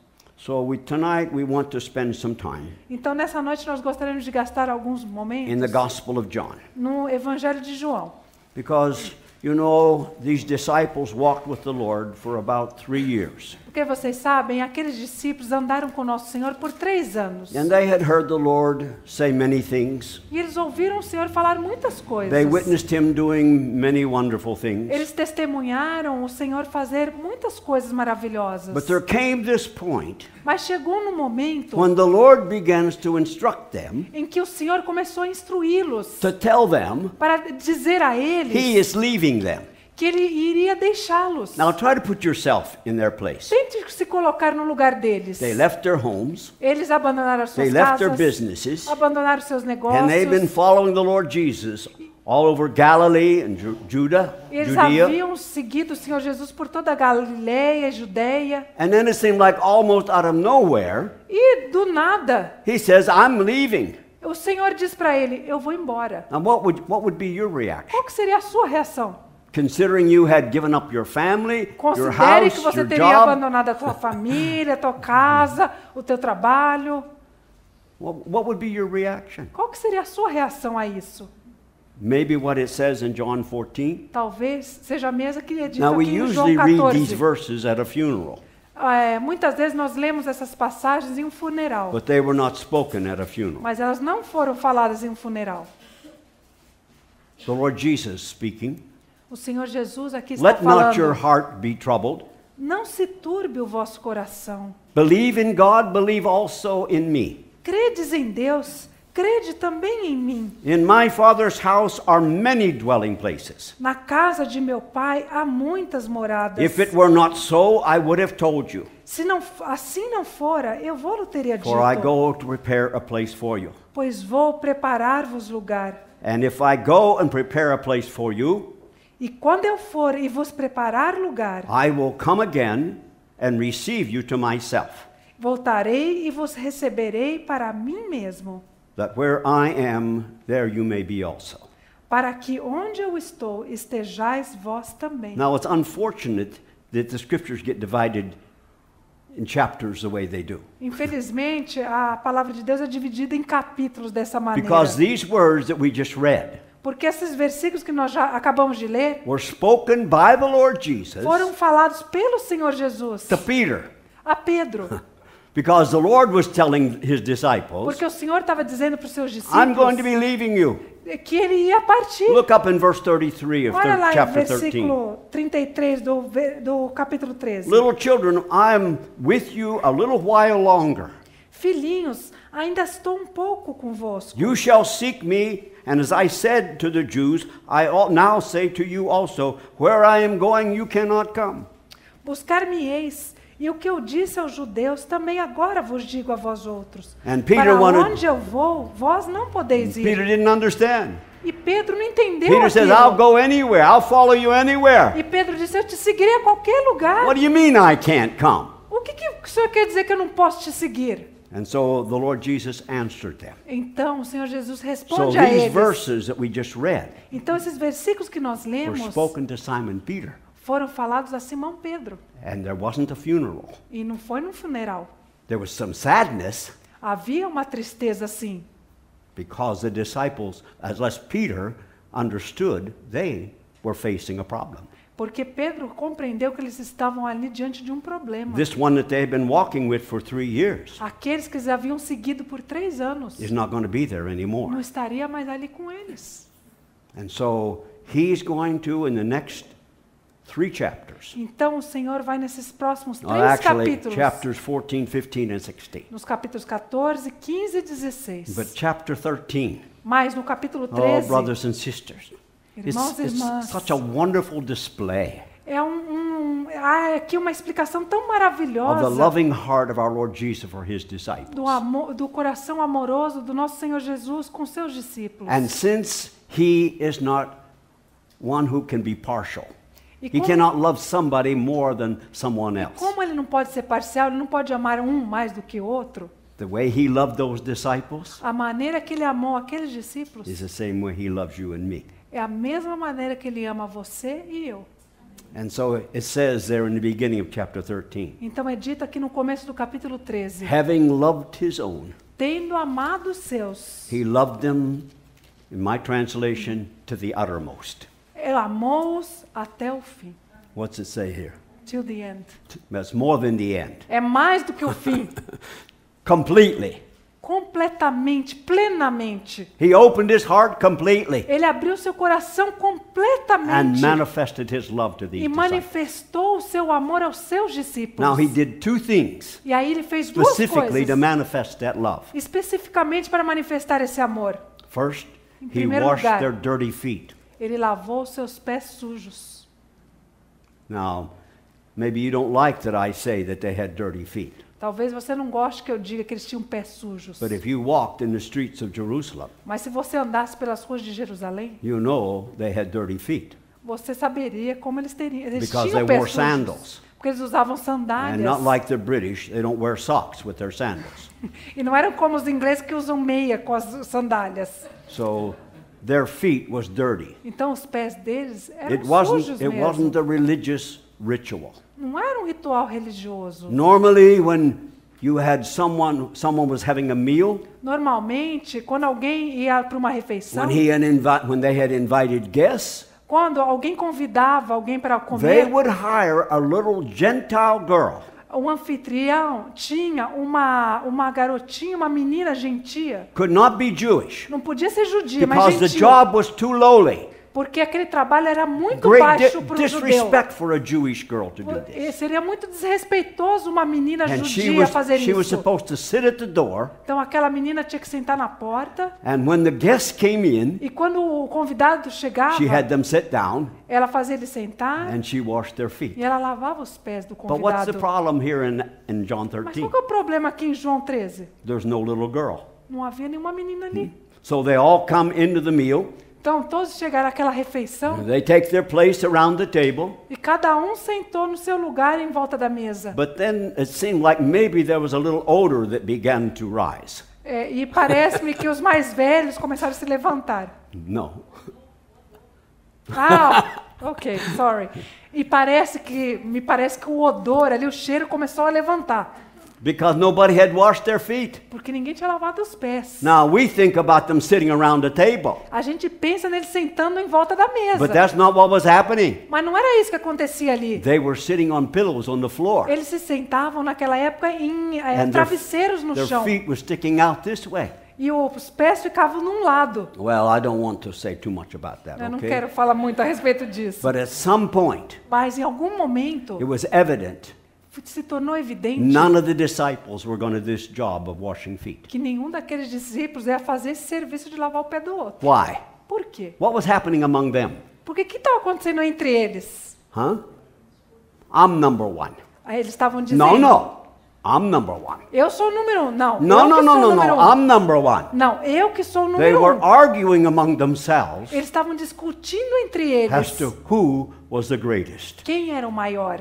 So we, tonight we want to spend some time Então, nessa noite, nós gostaríamos de gastar alguns in the momentos Gospel of John. no Evangelho de João. Because, you know, these disciples walked with the Lord for about three years. Porque vocês sabem, aqueles discípulos andaram com nosso Senhor por três anos. And they had heard the Lord say many things. E eles ouviram o Senhor falar muitas coisas. They witnessed him doing many wonderful things. Eles testemunharam o Senhor fazer muitas coisas maravilhosas. But there came this point Mas chegou no momento when the Lord begins to instruct them, em que o Senhor começou a instruí-los to tell them para dizer a eles He is leaving them. Que ele iria deixá-los. Now try to put yourself in their place. Tente se colocar no lugar deles. They left their homes, Eles abandonaram as they suas left their casas, businesses, abandonaram seus negócios. and they've been following the Lord Jesus all over Galilee and Ju- Judah, Eles Judea. haviam seguido o Senhor Jesus por toda a Galileia, Judéia, And then it seemed like almost out of nowhere, e do nada, he says, I'm leaving. o Senhor diz para ele: Eu vou embora. Now, what would, what would be your reaction? Qual seria a sua reação? Considering you had given up your family, your Considere house, que você your teria job, abandonado a tua família, a tua casa, o teu trabalho. what, what would be your reaction? Qual que seria a sua reação a isso? Maybe what it says in John 14. Talvez seja a mesma que é dita Now, we aqui em João usually read these 14. verses at a funeral, É, muitas vezes nós lemos essas passagens em um funeral, but they were not spoken at a funeral. mas elas não foram faladas em um funeral. The Lord Jesus speaking, O Senhor Jesus aqui está Let not your falando: heart be troubled. Não se turbe o vosso coração. Believe in God, believe also in me. Credes em Deus, crede também em mim. In my Father's house are many dwelling places. Na casa de meu pai há muitas moradas. If it were not so, I would have told you. Se não assim não fora, eu vou lhe teria dito. For I go to prepare a place for you. Pois vou preparar-vos lugar. And if I go and prepare a place for you, E quando eu for e vos preparar lugar, I will come again and receive you to myself, voltarei e vos receberei para mim mesmo, that where I am, there you may be also. para que onde eu estou estejais vós também. Now, it's unfortunate that the scriptures get divided in chapters the way they do. Infelizmente, a palavra de Deus é dividida em capítulos dessa maneira. Because these words that we just read Porque esses versículos que nós já acabamos de ler were spoken by the Lord Jesus foram falados pelo Senhor Jesus to Peter. a Pedro. Because the Lord was telling his disciples, Porque o Senhor estava dizendo para os seus I'm going to discípulos be leaving you. que ele ia partir. Look up in verse 33 of Olha lá em chapter 13. versículo 33 do, do capítulo 13. Little children, I'm with you a little while longer. Filhinhos, ainda estou um pouco convosco. You shall seek me, and as I said to the Jews, I now say to you also, where I am going, you cannot come. Buscar-me-eis, e o que eu disse aos judeus, também agora vos digo a vós outros. And Peter Para wanted- onde eu vou, vós não podeis ir. Peter didn't understand. E Pedro não entendeu Peter says, aquilo. I'll go anywhere. I'll follow you anywhere. E Pedro disse, eu te seguirei a qualquer lugar. What do you mean I can't come? O que, que o senhor quer dizer que eu não posso te seguir? And so the Lord Jesus answered them. Então o Senhor Jesus So responde a these eles. verses that we just read Então esses versículos que nós were lemos spoken to Simon Peter. foram falados a Simão Pedro. And there wasn't a funeral. E não foi num funeral. There was some sadness Havia uma tristeza assim. because the disciples, unless Peter understood, they were facing a problem. Porque Pedro compreendeu que eles estavam ali diante de um problema. This one that they had been walking with for three years Aqueles que eles haviam seguido por três anos is not going to be there não anymore. estaria mais ali com eles. And so he's going to, in the next three chapters, Então o Senhor vai nesses próximos três actually capítulos. chapters 14, 15, and 16. Nos capítulos 14, 15 e 16. But chapter 13, Mas no capítulo oh, 13, brothers and sisters, Irmãos it's irmãs. such a wonderful display É um, um ah, aqui uma explicação tão of the maravilhosa loving heart of our Lord Jesus for his disciples. do, amor, do coração amoroso do nosso Senhor Jesus com seus discípulos. And since he is not one who can be partial, E he como- cannot love somebody more than someone else. Como ele não pode ser parcial, ele não pode amar um mais do que outro. The way he loved those disciples A maneira que ele amou aqueles discípulos is the same way he loves you and me. É a mesma maneira que ele ama você e eu. And so it says there in the beginning of chapter 13 Então é dito aqui no começo do capítulo 13: having loved his own, tendo amado os seus, he loved them, in my translation, to the uttermost. ele amou-os até o fim. What's it say here? Till the end. That's more than the end. É mais do que o fim. Completely. Completamente, plenamente. He opened his heart completely Ele abriu seu coração and completamente manifested his love to these e manifestou o seu amor aos seus discípulos. Now he did two things E aí ele fez duas specifically to coisas, manifest that love. especificamente para manifestar esse amor. First, Em he primeiro washed lugar. their dirty feet. Ele lavou seus pés sujos. Now, maybe you don't like that I say that they had dirty feet. Talvez você não goste que eu diga que eles tinham pés sujos. But if you walked in the streets of Jerusalem, Mas se você andasse pelas ruas de Jerusalém, you know they had dirty feet. você saberia como eles teriam. Eles Because tinham they pés wore sujos. sandals. Porque eles usavam And sandálias. not like the British, they don't wear socks with their sandals. E não eram como os ingleses que usam meia com as sandálias. So their feet was dirty. Então os pés deles eram It wasn't, sujos it mesmo. wasn't a religious ritual. Não era um ritual religioso. Normally, when you had someone, someone was having a meal, Normalmente, quando alguém ia para uma refeição, when, he had invi- when they had invited guests, quando alguém convidava alguém para they comer, would hire a little Gentile girl o anfitrião tinha uma, uma garotinha, uma menina gentia. could not be Jewish Não podia ser judia, mas because the gentil. job was too lowly. Porque aquele trabalho era muito Great baixo para o judeu. for a Jewish girl to do E this. Seria muito desrespeitoso uma menina And judia was, fazer she was isso. supposed to sit at the door, Então aquela menina tinha que sentar na porta and when the guests came in, e quando o convidado chegava, she had them sit down ela fazia ele sentar and she washed their e feet. ela lavava os pés do But what's the convidado. problem here in, in John Mas 13? qual que é o problema aqui em João 13? There's no little girl. Não havia nenhuma menina ali. So they all come into the meal. Então todos chegaram àquela refeição They take their place around the table. e cada um sentou no seu lugar em volta da mesa. But then it seemed like maybe there was a little odor that began to rise. É, e parece-me que os mais velhos começaram a se levantar. No. Ah, ok, sorry. E parece que, me parece que o odor ali, o cheiro começou a levantar. Because nobody had washed their feet. Porque ninguém tinha lavado os pés. Now we think about them sitting around the table. A gente pensa neles sentando em volta da mesa. But that's not what was happening. Mas não era isso que acontecia ali. They were sitting on pillows on the floor. Eles se sentavam naquela época em eh, And their, travesseiros no their chão. feet were sticking out this way. E os pés ficavam num lado. Well, I don't want to say too much about that, Eu não okay? quero falar muito a respeito disso. But at some point, Mas em algum momento it was evident se tornou evidente none of the disciples were going to do this job of washing feet. que nenhum daqueles discípulos ia fazer esse serviço de lavar o pé do outro. Why? Por quê? What was happening among them? Porque o que estava acontecendo entre eles? Huh? I'm number one. Aí eles estavam dizendo: No, no. I'm number one. Eu sou o número um. Não. No, eu no, que no, sou o no, número no. um. I'm number one. Não, eu que sou o They número were um. arguing among themselves Eles estavam discutindo entre as eles to who was the greatest. quem era o maior.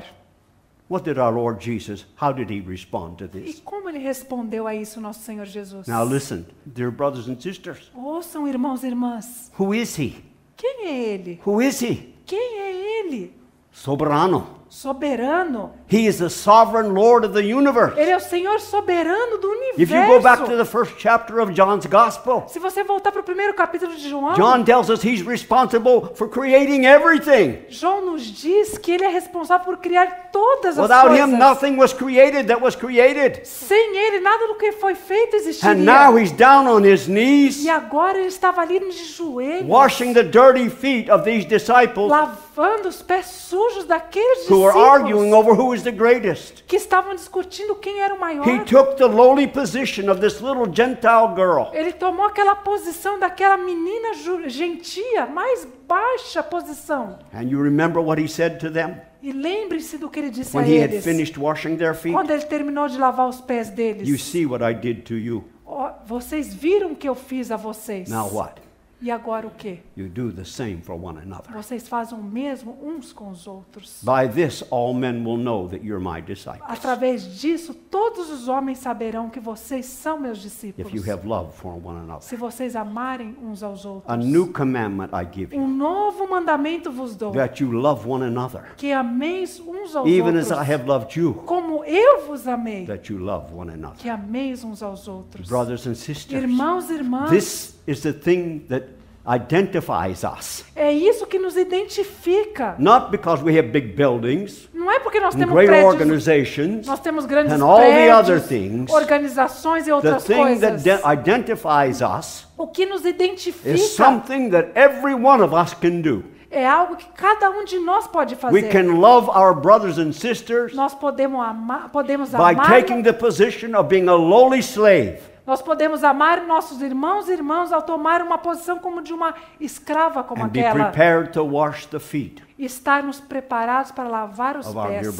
What did our Lord Jesus, how did he respond to E this? como ele respondeu a isso, nosso Senhor Jesus? Now listen, dear brothers and sisters. Ouçam, irmãos e irmãs. Who is he? Quem é ele? Who is he? Quem é ele? Soberano. Soberano. He is the sovereign Lord of the universe. Ele é o Senhor soberano do universo. If you go back to the first chapter of John's Gospel, Se você voltar para o primeiro capítulo de João, John tells us he's responsible for creating everything. João nos diz que ele é responsável por criar todas as Without coisas. him, nothing was created that was created. Sem ele, nada do que foi feito existiria. And now he's down on his knees, E agora ele estava ali de joelhos, washing the dirty feet of these disciples lavando os pés sujos daqueles who were arguing discípulos over who the greatest. que estavam discutindo quem era o maior. He took the lowly position of this little Gentile girl. Ele tomou aquela posição daquela menina gentia, mais baixa posição. And you remember what he said to them E lembre-se do que ele disse when a he had eles. finished washing their feet? Quando ele terminou de lavar os pés You deles. see what I did to you. Ó, vocês viram o que eu fiz a vocês. Now what? E agora o quê? You do the same for one another. Vocês fazem o mesmo uns com os outros. By this, all men will know that you're my disciples. Através disso, todos os homens saberão que vocês são meus If discípulos. you have love for one another. Se vocês amarem uns aos A outros. new commandment I give you Um novo mandamento vos dou. that you love one another, Que ameis uns aos even as outros. I have loved you, Como eu vos amei. that you love one another. Que ameis uns aos outros. Brothers and sisters, Irmãos e irmãs. this is the thing that identifies us. É isso que nos identifica. Not because we have big buildings Não é porque nós temos great prédios, organizations, nós temos grandes and all the other prédios, things. organizações e the outras thing that coisas. de- identifies us O que nos is identifica something that every one of us can do. é algo que cada um de nós pode We fazer. can love our brothers and sisters Nós podemos amar, podemos by amar, taking the position of being a lowly slave. Nós podemos amar nossos irmãos e irmãs ao tomar uma posição como de uma escrava como aquela. prepared to wash the feet E estarmos preparados para lavar os pés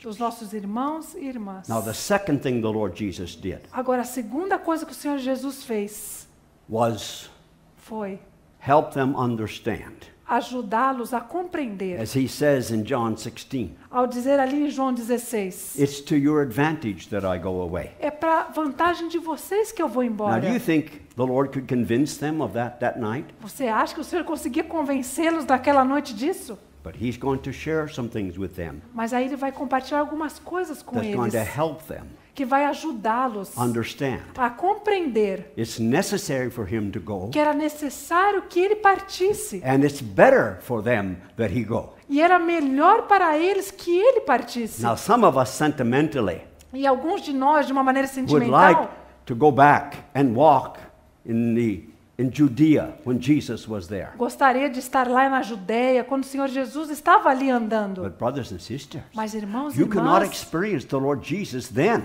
dos nossos irmãos e irmãs. Now, the second thing the Lord Jesus did Agora, a segunda coisa que o Senhor Jesus fez was foi help them understand. Ajudá-los a compreender. As he says in John 16, Ao dizer ali em João 16, it's to your advantage that I go away. é para vantagem de vocês que eu vou Now, embora. do you think the Lord could convince them of that that night? Você acha que o Senhor conseguia convencê-los daquela noite disso? But he's going to share some things with them Mas aí ele vai compartilhar algumas coisas com that's going eles to help them que vai ajudá-los understand. a compreender It's necessary for him to go, que era necessário que ele partisse and it's better for them that he go. e era melhor para eles que ele partisse. Now, some of us sentimentally E alguns de nós, de uma maneira would sentimental, like to go back and walk in the in Judea when Jesus was there. gostaria de estar lá na Judéia quando o Senhor Jesus estava ali andando. But brothers and sisters, Mas irmãos e you cannot irmãs, experience the Lord Jesus then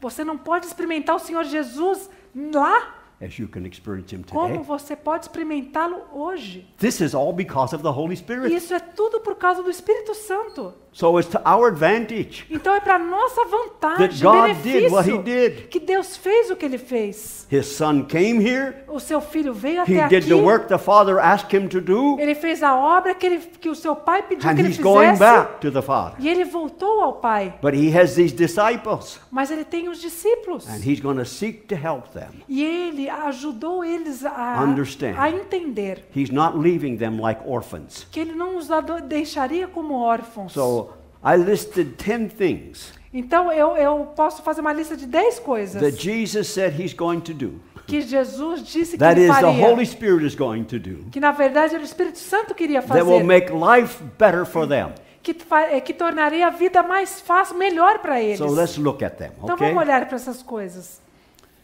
você não pode experimentar o Senhor Jesus lá as you can experience him como today. você pode experimentá-lo hoje. This is all because of the Holy Spirit. isso é tudo por causa do Espírito Santo. So it's to our advantage Então é para nossa vantagem, that God did what he did. que Deus fez o que ele fez. His son came here, O seu filho veio he até did aqui, the work the Father asked him to do, ele fez a obra que, ele, que o seu pai pediu and que ele he's going fizesse, back to the Father. e ele voltou ao pai. But he has these disciples, Mas ele tem os discípulos. and he's going to seek to help them. E ele ajudou eles a, Understand. a entender He's not leaving them like orphans. que ele não os deixaria como órfãos. So I listed 10 things Então eu, eu posso fazer uma lista de 10 coisas that Jesus said he's going to do. que Jesus disse que That ele is, the faria. Holy Spirit is going to do. Que na verdade era o Espírito Santo que iria That will fazer. make life better for them. Que, eh, que tornaria a vida mais fácil, melhor para eles. So let's look at them, Então okay? vamos olhar para essas coisas.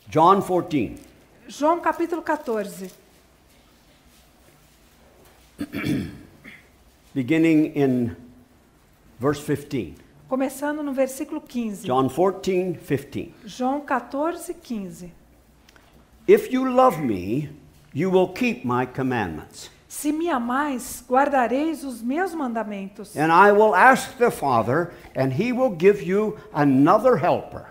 John 14. João capítulo 14, beginning in verse 15. começando no versículo 15. John 14, 15. João 14, 15. If you love me, you will keep my commandments. Se me amais, guardareis os meus mandamentos. And I will ask the Father, and he will give you another helper,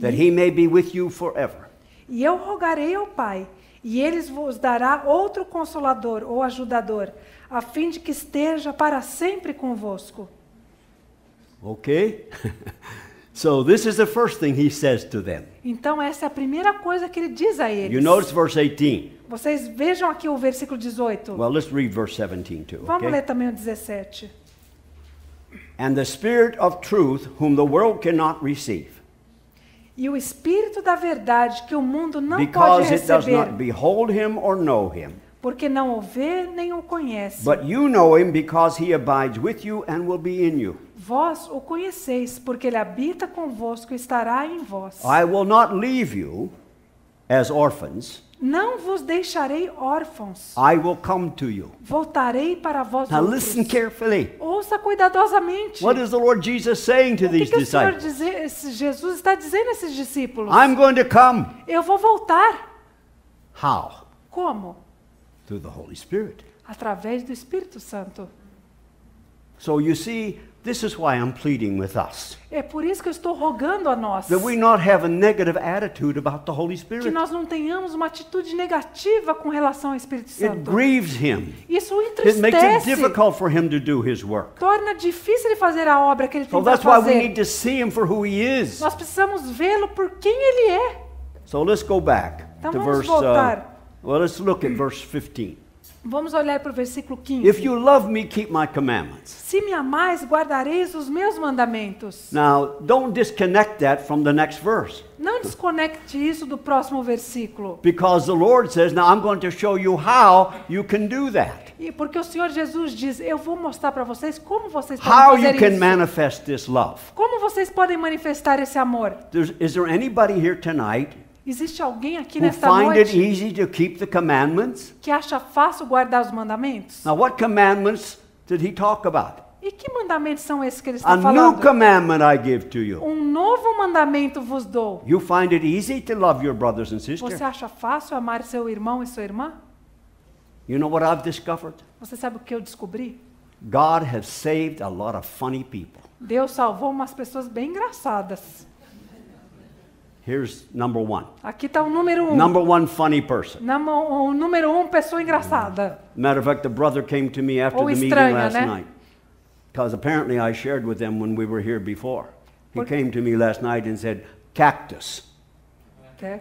that he may be with you forever. E eu rogarei ao Pai, e ele vos dará outro consolador ou ajudador, a fim de que esteja para sempre convosco. Okay? so this is the first thing he says to them. Então essa é a primeira coisa que ele diz a eles. You notice verse 18. Vocês vejam aqui o versículo 18. Well, let's read verse 17 too. Vamos ler também o 17. And the Spirit of truth, whom the world cannot receive, E o Espírito da verdade que o mundo não pode because it does receber, not behold him or know him. porque não o vê nem o conhece. But you know him because he abides with you and will be in you. Vós o conheceis, porque ele habita convosco e estará em vós. I will not leave you as orphans. Não vos deixarei órfãos. I will come to you. Voltarei para vós Now outros. listen carefully. Ouça cuidadosamente. What is the Lord Jesus saying to o que, these que o Senhor disciples? esse Jesus está dizendo a esses discípulos? I'm going to come. Eu vou voltar. How? Como? Through the Holy Spirit. Através do Espírito Santo. So you see, this is why I'm pleading with us É por isso que eu estou rogando a nós that we not have a negative attitude about the Holy que Spirit. nós não tenhamos uma atitude negativa com relação ao Espírito It Santo. grieves him. Isso o It makes it entristece. difficult for him to do his work. Torna difícil ele fazer a obra que ele So tem para that's why we need fazer. to see him for who he is. Nós precisamos vê-lo por quem ele é. So let's go back Então to vamos verse. Uh, voltar. well, let's look at verse 15. Vamos olhar para o versículo 15. If you love me, keep my commandments. Se me amais, guardareis os meus mandamentos. Now, don't disconnect that from the next verse. Não desconecte isso do próximo versículo. Because the Lord says, Now I'm going to show you how you can do that. E porque o Senhor Jesus diz: Eu vou mostrar para vocês como vocês podem How fazer you can isso. manifest this love. Como vocês podem manifestar esse amor? There's, is there anybody here tonight Existe alguém aqui nesta find it noite easy to keep the commandments? que acha fácil guardar os mandamentos? Now, what commandments did he talk about? E que mandamentos são esses que ele A está new falando? commandment I give to you. Um novo mandamento vos dou. You find it easy to love your brothers and sisters? Você acha fácil amar seu irmão e sua irmã? You know what I've discovered? Você sabe o que eu descobri? God has saved a lot of funny people. Deus salvou umas pessoas bem engraçadas. Here's number one. Aqui está o número um. Number one funny person. Namo- O número um, pessoa engraçada. Matter of fact, the brother came to me after Ou the meeting last né? night. Because apparently I shared with them when we were here before. He came to me last night and said, Cactus. Quer?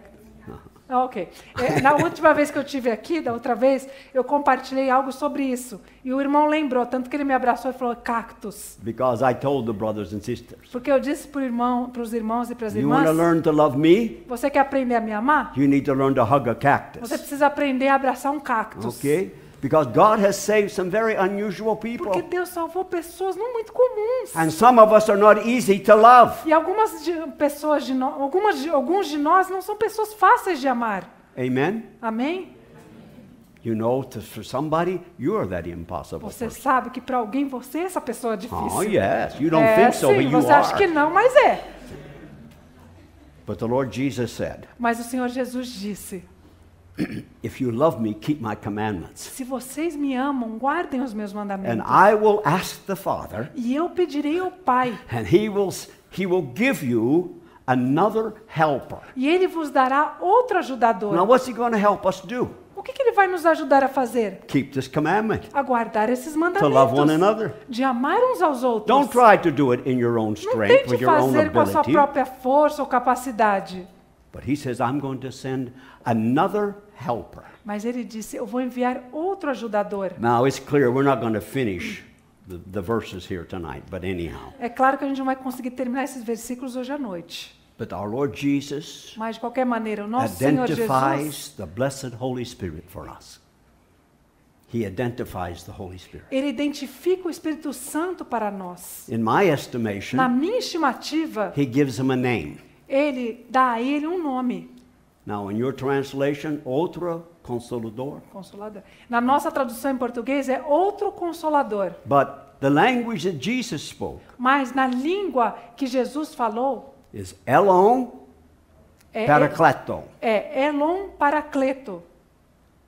Ah, ok. É, na última vez que eu tive aqui, da outra vez, eu compartilhei algo sobre isso. E o irmão lembrou, tanto que ele me abraçou e falou cactus. Because I told the brothers and sisters, Porque eu disse para irmão, os irmãos e para as You want to irmãs, learn to love me? você quer aprender a me amar? You need to learn to hug a Você cactus. precisa aprender a abraçar um cactus. Okay? Because God has saved some very unusual people. Porque Deus salvou pessoas não muito comuns. And some of us are not easy to love. E algumas de- pessoas de nós, algumas de- alguns de nós não são pessoas fáceis de amar. Amen? Amém? You know, to, for somebody, you're that impossible Você person. sabe que para alguém você é essa pessoa difícil. Oh, yes. You don't é, think so, but sim, you você acha que are. não, mas é. But the Lord Jesus said, Mas o Senhor Jesus disse: If you love me, keep my commandments. Se vocês me amam, guardem os meus And mandamentos. I will ask the Father, E eu pedirei ao Pai, and he will, he will give you another helper. e Ele vos dará outro Now, ajudador. what's he going to help us do? O que, que Ele vai nos ajudar a fazer? Keep this commandment A guardar esses to love one mandamentos. another. De amar uns aos outros. Don't try to do it in your own Não strength, with tente your own fazer com a sua própria força ou capacidade. But he says, I'm going to send another helper. Mas ele disse: Eu vou enviar outro ajudador. Now, it's clear we're not going to finish the, the verses here tonight, but anyhow. É claro que a gente não vai conseguir terminar esses versículos hoje à noite. But our Lord Jesus Mas, de qualquer maneira, o nosso Senhor Jesus, identifies the blessed Holy Spirit for us. He identifies the Holy Spirit. ele identifica o Espírito Santo para nós. In my estimation, Na minha estimativa, he gives him a name. ele dá a ele um nome. Now, in your translation, outro consolador. Consolador. Na nossa tradução em português é outro consolador. But the language that Jesus spoke Mas na língua que Jesus falou, is Elon é, Paracleto. é Elon Paracleto.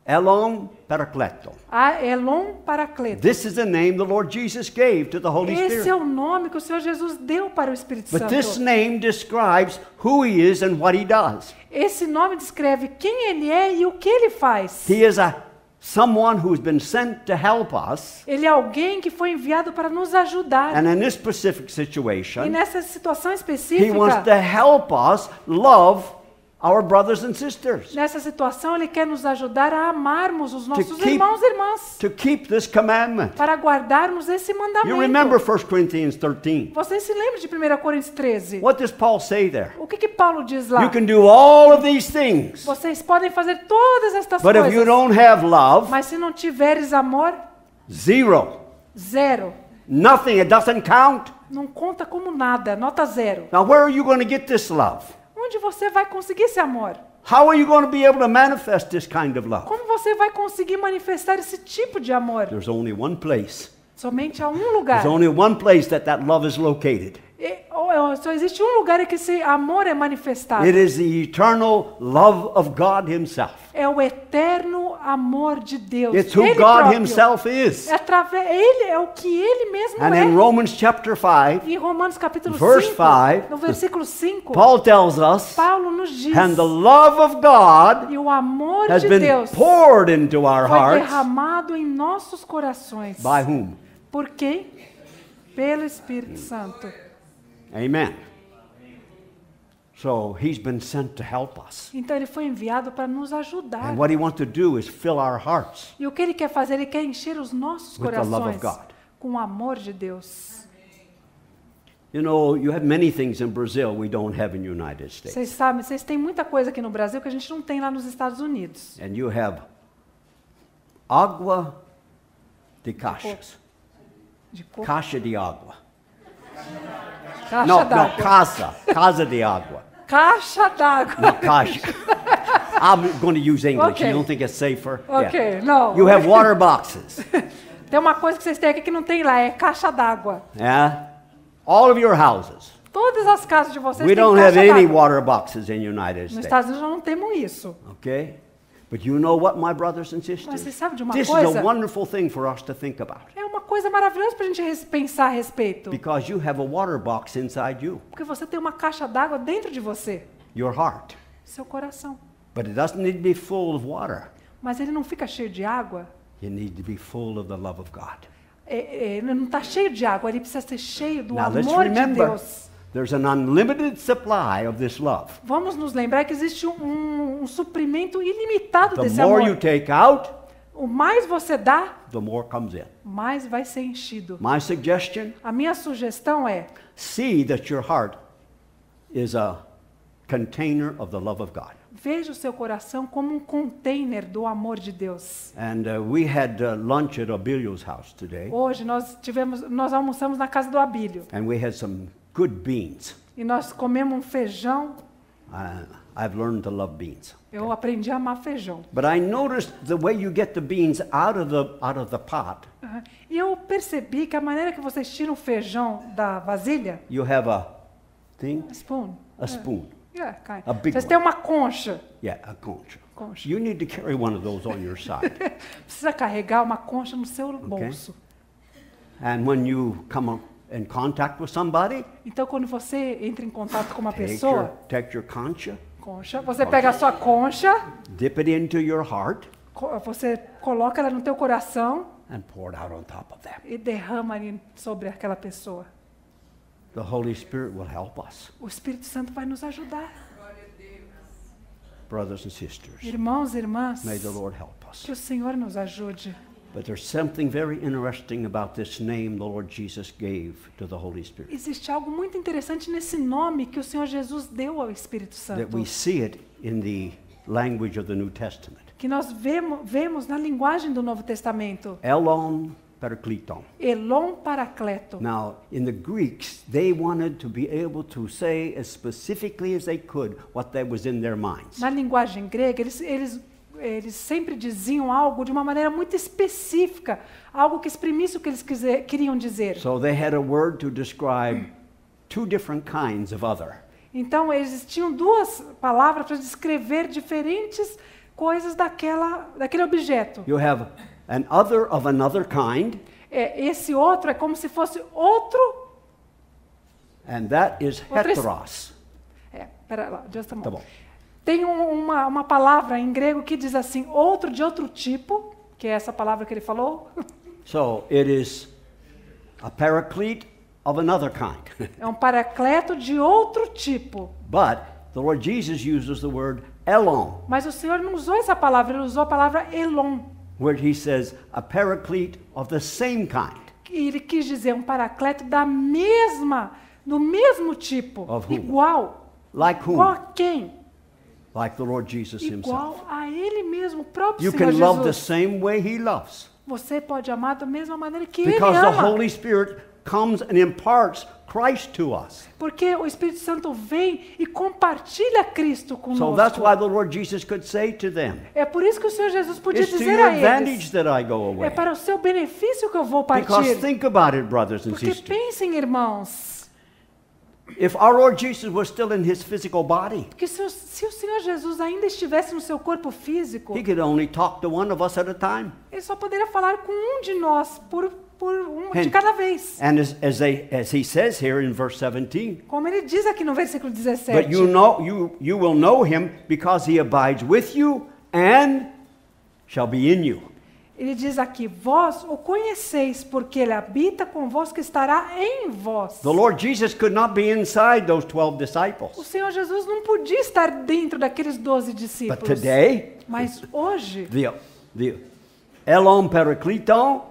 Elon Paracleto. Elon Paracleto. This is the name the Lord Jesus gave to the Holy Esse é Spirit. o nome que o Senhor Jesus deu para o Espírito But this Santo. name describes who he is and what he does. Esse nome descreve quem ele é e o que ele faz. He is a someone who's been sent to help us. Ele é alguém que foi enviado para nos ajudar. And in this specific E situation, nessa situação he específica, wants to help us love our brothers and sisters. nessa situação ele quer nos ajudar a amarmos os nossos keep- irmãos e irmãs, To keep this commandment. para guardarmos esse You mandamento. remember 1 Corinthians 13. Vocês se lembram de 1 Coríntios 13? What does Paul say there? O que, que Paulo diz lá? You can do all of these things. Vocês podem fazer todas estas But if you coisas, don't have love, mas se não tiveres amor, zero. zero. Nothing. It doesn't count. Não conta como nada, nota zero. Now, where are you going to get this love? Onde você vai conseguir esse amor? How are you going to be able to manifest this kind of love? Como você vai conseguir manifestar esse tipo de amor? There's only one place. Somente há um lugar. There's only one place that that love is located. E- ou- Só existe um lugar em que esse amor é manifestado. It is the eternal love of God Himself. É o eterno amor de Deus. It's who Ele God próprio. Himself is. É através, ele é o que ele mesmo And é. in Romans chapter 5, Em Romanos capítulo Verse 5, five, no versículo 5, Paul tells us, Paulo nos diz, and the love of God e o amor has de been Deus poured into our foi hearts. derramado em nossos corações. By whom? Por quem? Pelo Espírito Santo. Amen. So He's been sent to help us. Então ele foi enviado para nos ajudar. And what He wants to do is fill our hearts E o que ele quer fazer? Ele quer encher os nossos With the love of corações God. com o amor de Deus. You know, you have many things in Brazil we don't have in the United States. Vocês sabem, vocês têm muita coisa aqui no Brasil que a gente não tem lá nos Estados Unidos. And you have água de caixas. De. Caixa de água. Caixa No, no, d'água. casa. Casa de água. Caixa d'água. Not caixa. I'm going to use English. Okay. You don't think it's safer? Ok, não. You have water boxes. Tem uma coisa que vocês têm aqui que não tem lá, é caixa d'água. Yeah? All of your houses. Todas as casas de vocês We têm don't have any water boxes in the United Nos States. Estados Unidos não temos isso. Okay? But you know what, my brothers and Mas sisters? você sabe de uma This is coisa? a wonderful thing for us to think about. É uma coisa maravilhosa para a gente pensar a respeito. Because you have a water box inside you, Porque você tem uma caixa d'água dentro de você, your heart. seu coração. But it doesn't need to be full of water. Mas ele não fica cheio de água. You need to be full of the love of God. É- é, ele não está cheio de água, ele precisa ser cheio do Now amor de Deus. There's an unlimited supply of this love. Vamos nos lembrar que existe um, um- suprimento ilimitado The desse more amor. you take out, O mais você dá, the more comes in. mais vai ser enchido. My suggestion A minha sugestão é see that your heart is a container of the love of God. veja o seu coração como um container do amor de Deus. And uh, we had uh, lunch at Abilio's house today, Hoje nós tivemos, nós almoçamos na casa do Abílio and we had some good beans. e nós comemos um feijão. Uh, I've learned to love beans. Eu aprendi a amar feijão. But I noticed the way you get the beans out of the, out of the pot, Aham. E eu percebi que a maneira que vocês tiram o feijão da vasilha, you have a thing, spoon, a spoon. yeah, kind. A big vocês têm uma concha. Yeah, a concha. Concha. You need to carry one of those on your side. Precisa carregar uma concha no seu bolso. and when you come up in contact with somebody, Então, quando você entra em contato com uma take your, pessoa, take your concha, concha, você pega a sua concha, dip it into your heart, você coloca ela no teu coração and pour it out on top of them. e derrama ali sobre aquela pessoa. The Holy Spirit will help us, O Espírito Santo vai nos ajudar. brothers and sisters. Irmãos e irmãs, May the Lord help us. que o Senhor nos ajude. But there's something very interesting about this name the Lord Jesus gave to the Holy Spirit. Existe algo muito interessante nesse nome que o Senhor Jesus deu ao Espírito That Santo. we see it in the language of the New Testament. Que nós vemos, vemos na linguagem do Novo Testamento. Elon parakleton. Elon Paracleto. Now, in the Greeks, they wanted to be able to say as specifically as they could what that was in their minds. Na linguagem grega, eles, eles, eles sempre diziam algo de uma maneira muito específica, algo que exprimisse o que eles quiser, queriam dizer. So they had a word to describe two different kinds of other. Então, eles tinham duas palavras para descrever diferentes coisas daquela, daquele objeto. You have an other of another kind, É, esse outro é como se fosse outro. and that is heteros. É, pera lá, just a Tá moment. bom. Tem um- uma, uma palavra em grego que diz assim, outro de outro tipo, que é essa palavra que ele falou. So it is a paraclete of another kind. É um paracleto de outro tipo. but the Lord Jesus uses the word elon, Mas o Senhor não usou essa palavra, ele usou a palavra elon. where he says a paraclete of the same kind. Ele quis dizer um paracleto da mesma, do mesmo tipo, igual. Like whom? Igual a quem? Like the Lord Jesus himself. Igual a ele mesmo, o próprio You Senhor can love the Jesus. same way he loves. Você pode amar da mesma maneira que ele Because the ama. Holy Spirit comes and imparts Christ to us. Porque o Espírito Santo vem e compartilha Cristo So that's conosco. why the Lord Jesus could say to them, É por isso que o Senhor Jesus podia It's to dizer your a advantage eles: that I go é away. para o seu benefício que eu vou Because partir. think about it, brothers and Porque sisters. pensem, irmãos, If our Lord Jesus was still in his physical body, que se o, se o Senhor Jesus ainda estivesse no seu corpo físico, he could only talk to one of us at a time. ele só poderia falar com um de nós por, por um de And- cada vez. And as, as, they, as he says here in verse 17, Como ele diz aqui no versículo 17. but you know you you will know him because he abides with you and shall be in you. Ele diz aqui: Vós o conheceis, porque ele habita convosco, estará em vós. The Lord Jesus could not be inside those 12 O disciples. Senhor Jesus não podia estar dentro daqueles doze But discípulos. today, Mas hoje, the, the Elon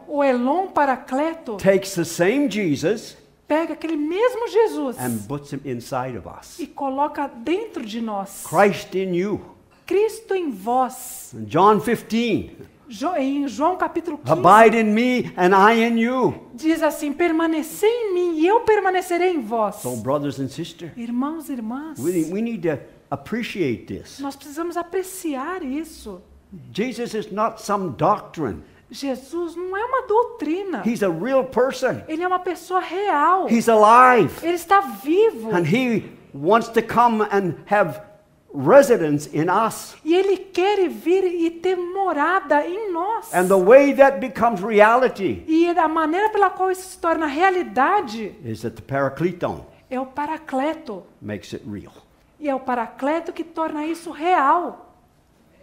o Elon Paracleto takes the same Jesus pega aquele mesmo Jesus and puts him inside of us. e coloca dentro de nós. Christ in you. Cristo em vós. John 15, Jo- Em João capítulo 15, abide in me and I in you. diz assim: Permanecei em mim e eu permanecerei em vós. So, brothers and sisters, Irmãos e irmãs, we, we need to appreciate this. nós precisamos apreciar isso. Jesus is not some doctrine. Jesus não é uma doutrina. He's a real person. Ele é uma pessoa real. He's alive. Ele está vivo. And he wants to come and have residence in us. E ele quer vir e ter morada em nós. And the way that becomes reality E a maneira pela qual isso se torna realidade is that the Paracleton é o paracleto. makes it real. E é o paracleto que torna isso real.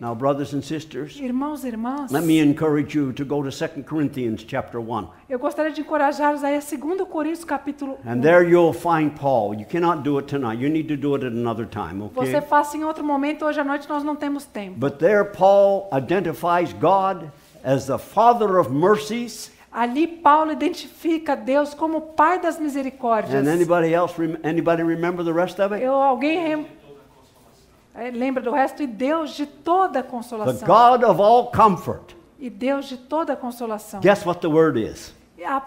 Now, brothers and sisters, Irmãos e irmãs, let me encourage you to go to 2 Corinthians chapter 1. eu gostaria de encorajá-los aí a 2 Coríntios capítulo 1. And there you'll find Paul. You cannot do it tonight. You need to do it at another time, Você okay? faça em outro momento, hoje à noite nós não temos tempo. But there Paul identifies God as the Father of mercies. Ali Paulo identifica Deus como o Pai das misericórdias. And anybody else anybody remember the rest of it? Eu, alguém lembra do resto? E Deus de toda The consolação. God of all comfort. E Deus de toda consolação. Guess what the word is?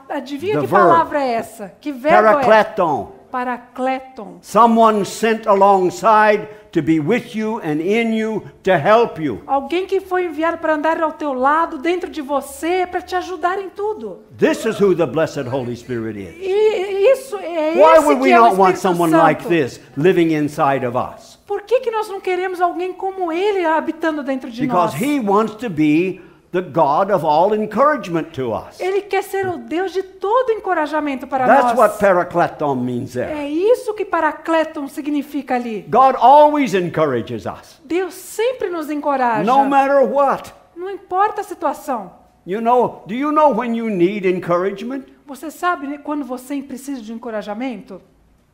Adivinha The que verb. palavra é essa? Que verbo é? Paracleton. Paracleton. Someone sent alongside to be with you and in you to help you. Alguém que foi enviado para andar ao teu lado, dentro de você, para te ajudar em tudo. This is who the blessed Holy Spirit is. E isso é Why would we é not want someone Santo. like this living inside of us? Por que, que nós não queremos alguém como ele habitando dentro de Because nós? he wants to be the God of all encouragement to us. Ele quer ser o Deus de todo encorajamento para That's nós. what paracleton means there. É isso que paracleton significa ali. God always encourages us, Deus sempre nos encoraja. no matter what. Não importa a situação. You know, do you know when you need encouragement? Você sabe né, quando você precisa de encorajamento?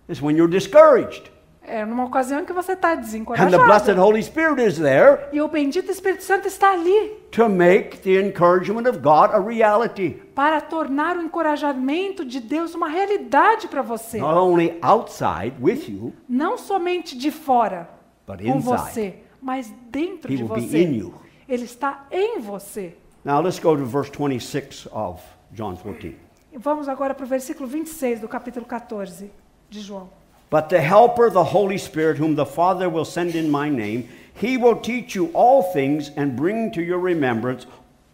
It's when you're discouraged. É numa ocasião em que você está And the blessed desencorajado. Holy Spirit is there E o bendito Espírito Santo está ali to make the encouragement of God a reality. para tornar o encorajamento de Deus uma realidade para você. Not only outside with you, Não somente de fora but com inside. você, mas dentro He de will be você. in you. Ele está em você. Now let's go to verse 26 of John 14. E Vamos agora para o versículo 26 do capítulo 14 de João. But the Helper, the Holy Spirit, whom the Father will send in my name, he will teach you all things and bring to your remembrance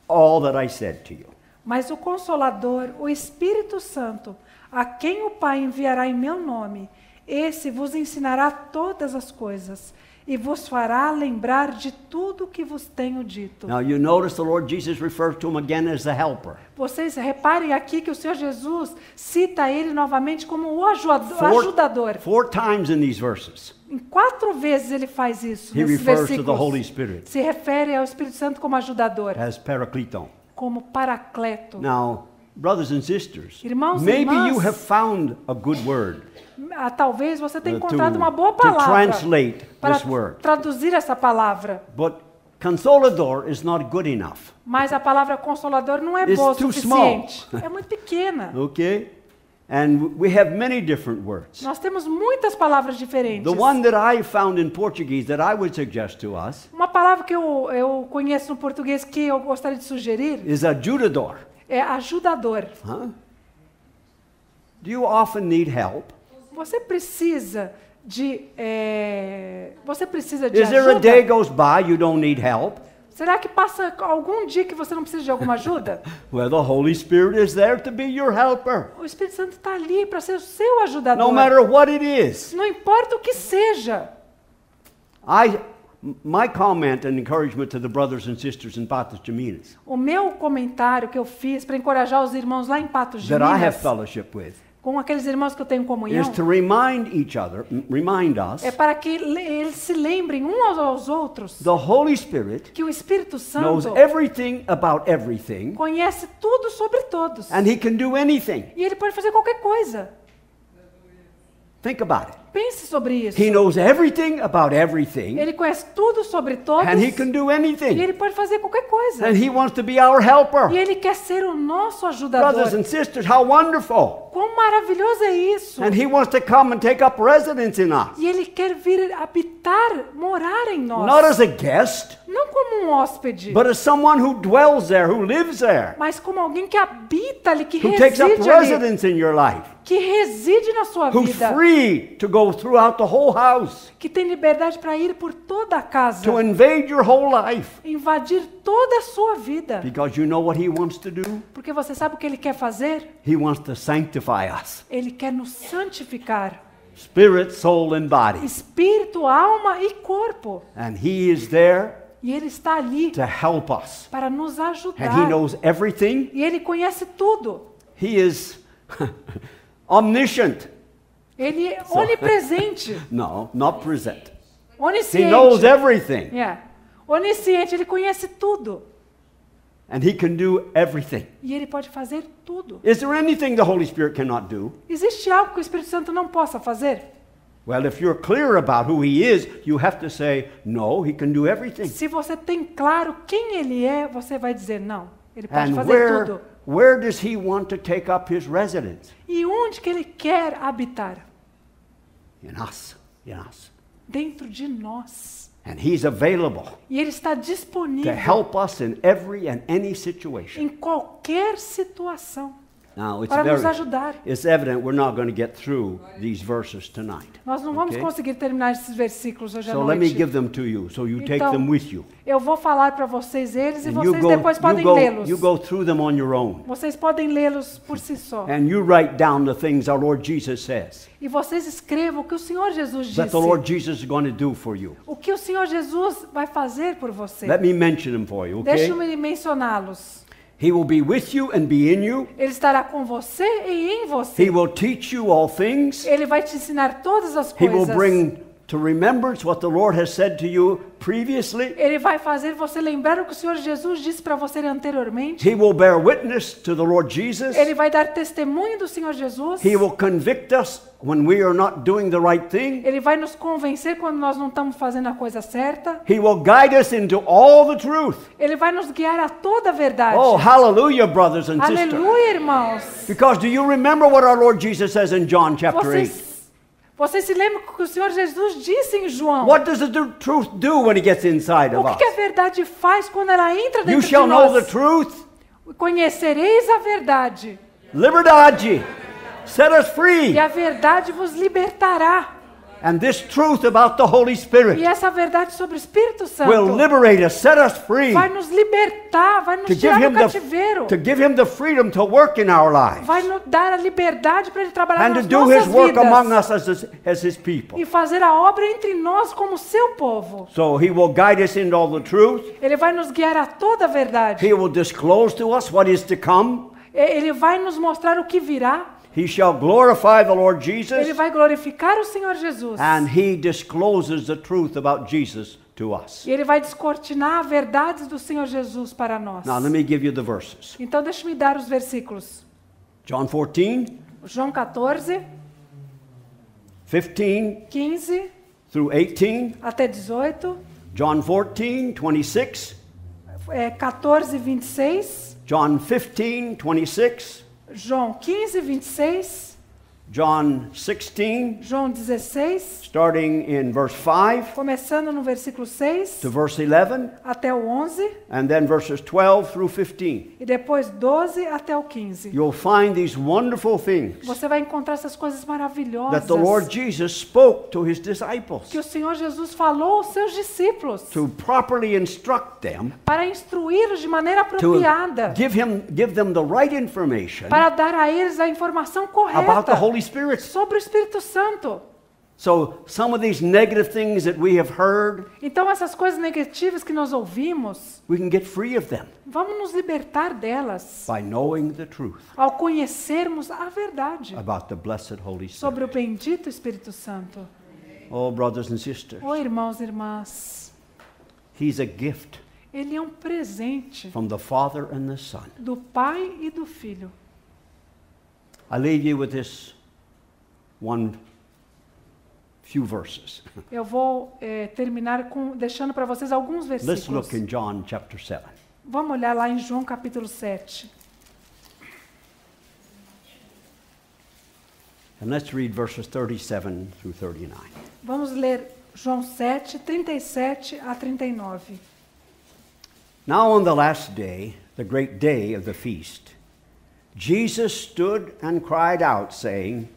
all that I said to you. Mas o Consolador, o Espírito Santo, a quem o Pai enviará em meu nome, esse vos ensinará todas as coisas e vos fará lembrar de tudo que vos tenho dito. Now you notice the Lord Jesus refers to him again as the Helper. Vocês reparem aqui que o Senhor Jesus cita ele novamente como o. Four, ajudador. four times in these verses, Em quatro vezes ele faz isso he nesses refers to the versículos. Holy Spirit Se refere ao Espírito Santo como ajudador, as Paracleton. como paracleto. Now, brothers and sisters, Irmãos e maybe you irmãs, have found a good word Ah, Talvez você tenha to- encontrado uma boa to palavra translate para this word. traduzir essa palavra. But consolador is not good enough. Mas a palavra consolador não é It's boa o too suficiente. É muito pequena. Okay? And we have many different words. Nós temos muitas palavras diferentes. The one that I found in Portuguese that I would suggest to us Uma palavra que eu, eu conheço no português que eu gostaria de sugerir is ajudador. É ajudador. Huh? Do you often need help? Você precisa de. é, Você precisa de Is there a day ajuda? goes by you don't need help? Será que passa algum dia que você não precisa de alguma ajuda? Well, the Holy Spirit is there to be your helper. O Espírito Santo está ali para ser o seu ajudador. No matter what it is. Não importa o que seja. I, my comment and encouragement to the brothers and sisters in Patos de Minas O meu comentário que eu fiz para encorajar os irmãos lá em Patos de that I have fellowship with com aqueles irmãos que eu tenho comunhão, is to remind each other, remind us, é para que le- eles se lembrem uns aos- outros the Holy Spirit que o Espírito knows Santo everything about everything conhece tudo sobre todos. and he can do anything. E ele pode fazer qualquer coisa. Think about it. Pense sobre isso. He knows everything about everything Ele conhece tudo sobre todos. and he can do E anything. ele pode fazer qualquer coisa. And he wants to be our helper. E ele quer ser o nosso Brothers ajudador. and sisters, how wonderful. Quão maravilhoso é isso! And he wants to come and take up residence in us. E ele quer vir habitar, morar em nós. Not as a guest, Não como um hóspede, but as someone who dwells there, who lives there, mas como alguém que habita ali, que who takes up reside ali, residence in your life, que reside na sua who's vida, free to go throughout the whole house, que tem liberdade para ir por toda a casa, to invade your whole life, invadir toda a sua vida. because you know what he wants to do? Porque você sabe o que ele quer fazer? He wants to sanctify us, Ele quer nos santificar, spirit, soul, and body. espírito, alma e corpo. And he is there E ele está ali to help us. para nos And he ajudar. knows everything. E ele conhece tudo. He is omniscient. Ele é onipresente, No, not present. He onisciente. knows everything. É. Onisciente, ele conhece tudo. And he can do everything. E ele pode fazer tudo. Is there anything the Holy Spirit cannot do? Existe algo que o Espírito Santo não possa fazer? Well, if you're clear about who he is, you have to say, no, he can do everything. Se você tem claro quem ele é, você vai dizer não. Ele pode And fazer where, tudo. Where does he want to take up his residence? E onde que ele quer habitar? In us. In us. Dentro de nós. And he's available E ele está to disponível help us in every and any situation. em qualquer situação Now, it's para nos very, ajudar. it's evident we're not going to get through these verses tonight. Nós não vamos Okay? conseguir terminar esses versículos hoje à So let me noite. give them to you so you take Então, them with you. Eu vou falar para vocês eles e And you vocês go, depois podem go, lê-los. you go through them on your own. Vocês podem lê-los por si só. And you write down the things our Lord Jesus says E vocês escrevam o que o Senhor Jesus disse. the Lord Jesus is going to do for you. O que o Senhor Jesus vai fazer por você. Let me mention them for you, okay? Deixa-me mencioná-los. He will be with you and be in you. Ele estará com você e em He você. will teach you all things. Ele vai te ensinar todas as He will coisas. bring to remembrance what the Lord has said to you previously. Ele vai fazer você lembrar o que o Senhor Jesus disse para você anteriormente. He will bear witness to the Lord Jesus. Ele vai dar testemunho do Senhor Jesus. He will convict us when we are not doing the right thing. Ele vai nos convencer quando nós não estamos fazendo a coisa certa. He will guide us into all the truth. Ele vai nos guiar a toda a verdade. Oh, hallelujah, brothers and sisters. Aleluia, irmãos. Because do you remember what our Lord Jesus says in John chapter 8? Vocês, vocês se lembram o que o Senhor Jesus disse em João? What does the truth do when it gets inside O of que, que a us? verdade faz quando ela entra You dentro de shall know the nós? truth. Conhecereis a verdade, Liberdade. Set us free. e a verdade vos libertará. And this truth about the Holy E Spirit essa verdade sobre o Espírito Santo will liberate us, set us free vai nos libertar, vai nos to give tirar him do the cativeiro, to give him the freedom to work in our lives vai nos dar a liberdade para ele trabalhar and to nas do his nossas work among vidas us as his, as his people. e fazer a obra entre nós como seu povo. So he will guide us into all the truth. Ele vai nos guiar a toda a verdade. He will disclose to us what is to come. E- Ele vai nos mostrar o que virá. He shall glorify the Lord Ele Jesus vai glorificar o Senhor Jesus. and he discloses the truth about Jesus to us. E ele vai descortinar a verdade do Senhor Jesus para nós. Now let me give you the verses. Então deixa-me dar os versículos. John 14, João 14, 15 15 through 18. até 18, John 14, 26. é, 14, 26, John 15, 26. João 15, 26, John 16, João 16, starting in verse 5 começando no versículo 6 to verse 11, até o 11 and then verses 12 through 15. e depois 12 até o 15. You'll find these wonderful things Você vai encontrar essas coisas maravilhosas that the Lord Jesus spoke to his disciples que o Senhor Jesus falou aos seus discípulos to properly instruct them, para instruí-los de maneira to apropriada, give, him, give them the right information para dar a eles a informação about the correta Holy Spirit. sobre o Espírito Santo. So, some of these negative things that we have heard, Então, essas coisas negativas que nós ouvimos, we can get free of them vamos nos libertar delas by knowing the truth ao conhecermos a verdade about the blessed Holy Spirit. sobre o bendito Espírito Santo. Oh, brothers and sisters, Oi, irmãos e irmãs, He's a gift ele é um presente from the Father and the Son. do Pai e do Filho. I leave you with this one few verses. Eu vou eh, terminar com deixando para vocês alguns Let's versículos. look in John chapter 7. Vamos olhar lá em João capítulo 7. And let's read verses 37 through 39. Vamos ler João 7, 37 a 39. Now, on the last day, the great day of the feast, Jesus stood and cried out, saying,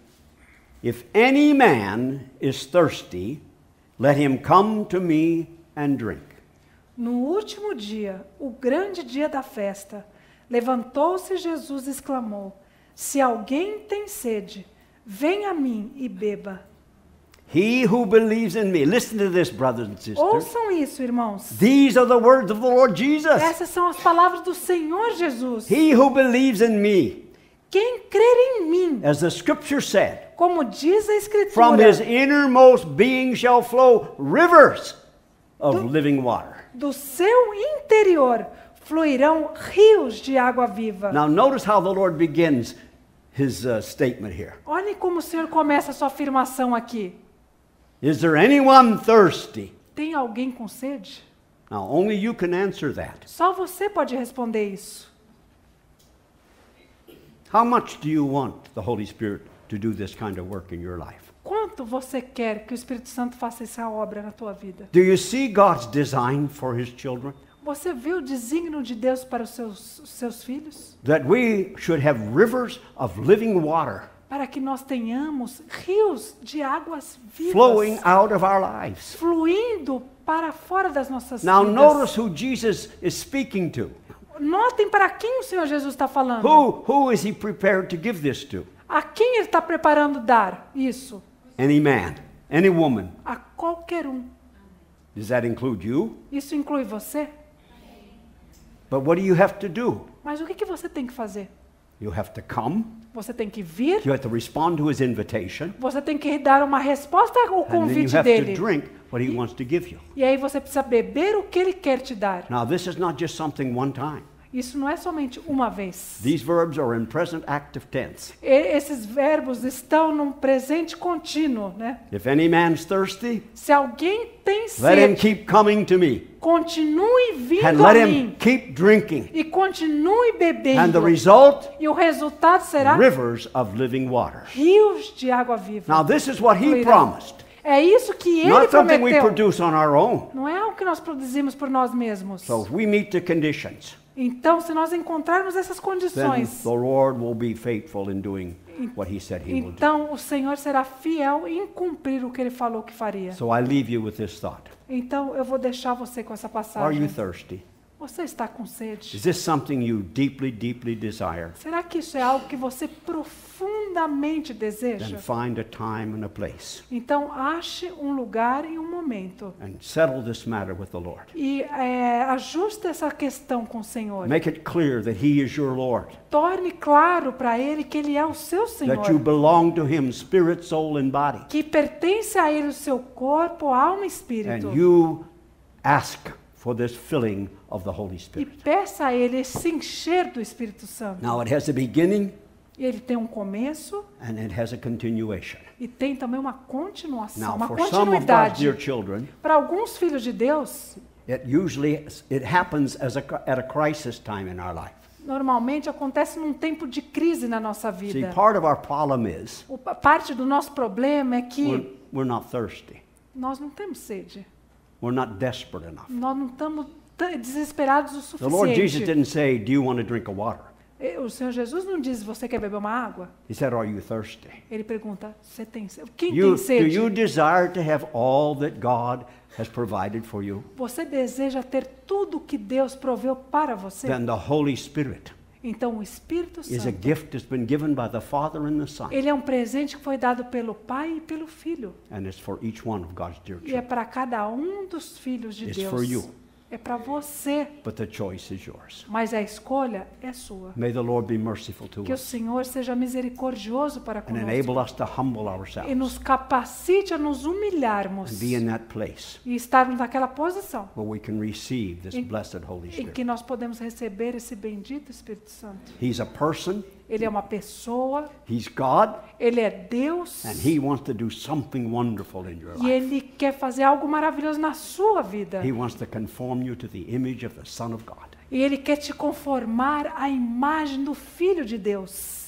If any man is thirsty, let him come to me and drink. No último dia, o grande dia da festa, levantou-se Jesus e exclamou: Se alguém tem sede, venha a mim e beba. He who believes in me, listen to this, brothers and sisters. Ouçam isso, irmãos. These are the words of the Lord Jesus. Essas são as palavras do Senhor Jesus. He who believes in me, Quem crer em mim, as the scripture said, como diz a from his Escritura, innermost being shall flow rivers of Do- living water. do seu interior fluirão rios de água viva. Now, notice how the Lord begins his uh, statement here. Olhem como o Senhor começa a sua afirmação aqui. Is there anyone thirsty? Tem alguém com sede? Now, only you can answer that. Só você pode responder isso. How much do you want the Holy Spirit to do this kind of work in your life? Quanto você quer que o Espírito Santo faça essa obra na tua vida? Do you see God's design for his children? Você viu o desígnio de Deus para os seus, os seus filhos? That we should have rivers of living water Para que nós tenhamos rios de águas vivas flowing out of our lives. fluindo para fora das nossas Now, vidas. notice who Jesus is speaking to. Notem para quem o Senhor Jesus está falando. Who, who is he prepared to give this to? A quem ele está preparando dar isso? Any man, any woman. A qualquer um. Does that include you? Isso inclui você? But what do you have to do? Mas o que, que você tem que fazer? You have to come. Você tem que vir, You have to respond to his invitation. você tem que dar uma resposta ao And then you convite have to dele. drink what he wants to give you. E aí você precisa beber o que ele quer te dar. Now, this is not just something one time. Isso não é somente uma vez. These verbs are in present active tense. E- esses verbos estão num presente contínuo, né? If any man's thirsty, Se alguém tem let him sede, keep coming to me. continue And vindo a let him mim keep drinking. e continue And bebendo. the result, E o resultado será rivers of living water. rios de água viva. Now, this is what he promised. É isso que ele Not something we prometeu. produce on our own. Não é algo que nós produzimos por nós mesmos. So, if we meet the conditions, Então, se nós encontrarmos essas condições, the Lord will be faithful in doing what he said he will do. então o Senhor será fiel em cumprir o que ele falou que faria. So, I leave you with this thought. Então, eu vou deixar você com essa Are passagem. you thirsty? Você está com sede? Is this something you deeply, deeply desire? Será que isso é algo que você profundamente Deseja? find a time and a place Então, ache um lugar e um momento. and settle this matter with the Lord. E é, ajuste essa questão com o Senhor. Make it clear that He is your Lord, Torne claro para Ele que Ele é o seu Senhor. that you belong to Him, spirit, soul, and body. Que pertence a Ele o seu corpo, alma e espírito. And you ask for this filling of the Holy E Spirit. peça a Ele se encher do Espírito Santo. Now, it has a beginning E Ele tem um começo and it has a continuation. e tem também uma continuação, Now, uma continuidade. Para alguns filhos de Deus, it usually it happens as a, at a crisis time in our life. normalmente acontece num tempo de crise na nossa See, vida. part of our problem is O- parte do nosso problema é que we're, we're not thirsty. nós não temos sede. We're not desperate enough. Nós não estamos desesperados o The Lord Jesus suficiente. didn't say, Do you want to drink water? Eh, O Senhor Jesus não diz, você quer beber uma água? He said, Are you thirsty? Ele pergunta, você tem sede? Quem You, tem do sede? you desire to have all that God has provided for you? Você deseja ter tudo que Deus proveu para você? Then the Holy Spirit Então o Espírito is a Santo, gift that's been given by the Father and the Son, ele é um presente que foi dado pelo Pai e pelo Filho. and it's for each one of God's dear E é children. para cada um dos filhos de It's Deus. for you. É para você, But the choice is yours. mas a escolha é sua. May the Lord be merciful to Que o Senhor seja misericordioso para and conosco enable us to humble e nos capacite a nos humilharmos and be in that place e estarmos naquela posição where we can receive this Em- blessed Holy em que nós podemos receber esse bendito Espírito Santo. He's a person, Ele é uma pessoa, He's God, ele é Deus and He wants to do something wonderful in your e life. ele quer fazer algo maravilhoso na sua vida. He wants to conform you to the image of the Son of God. E ele quer te conformar à imagem do Filho de Deus.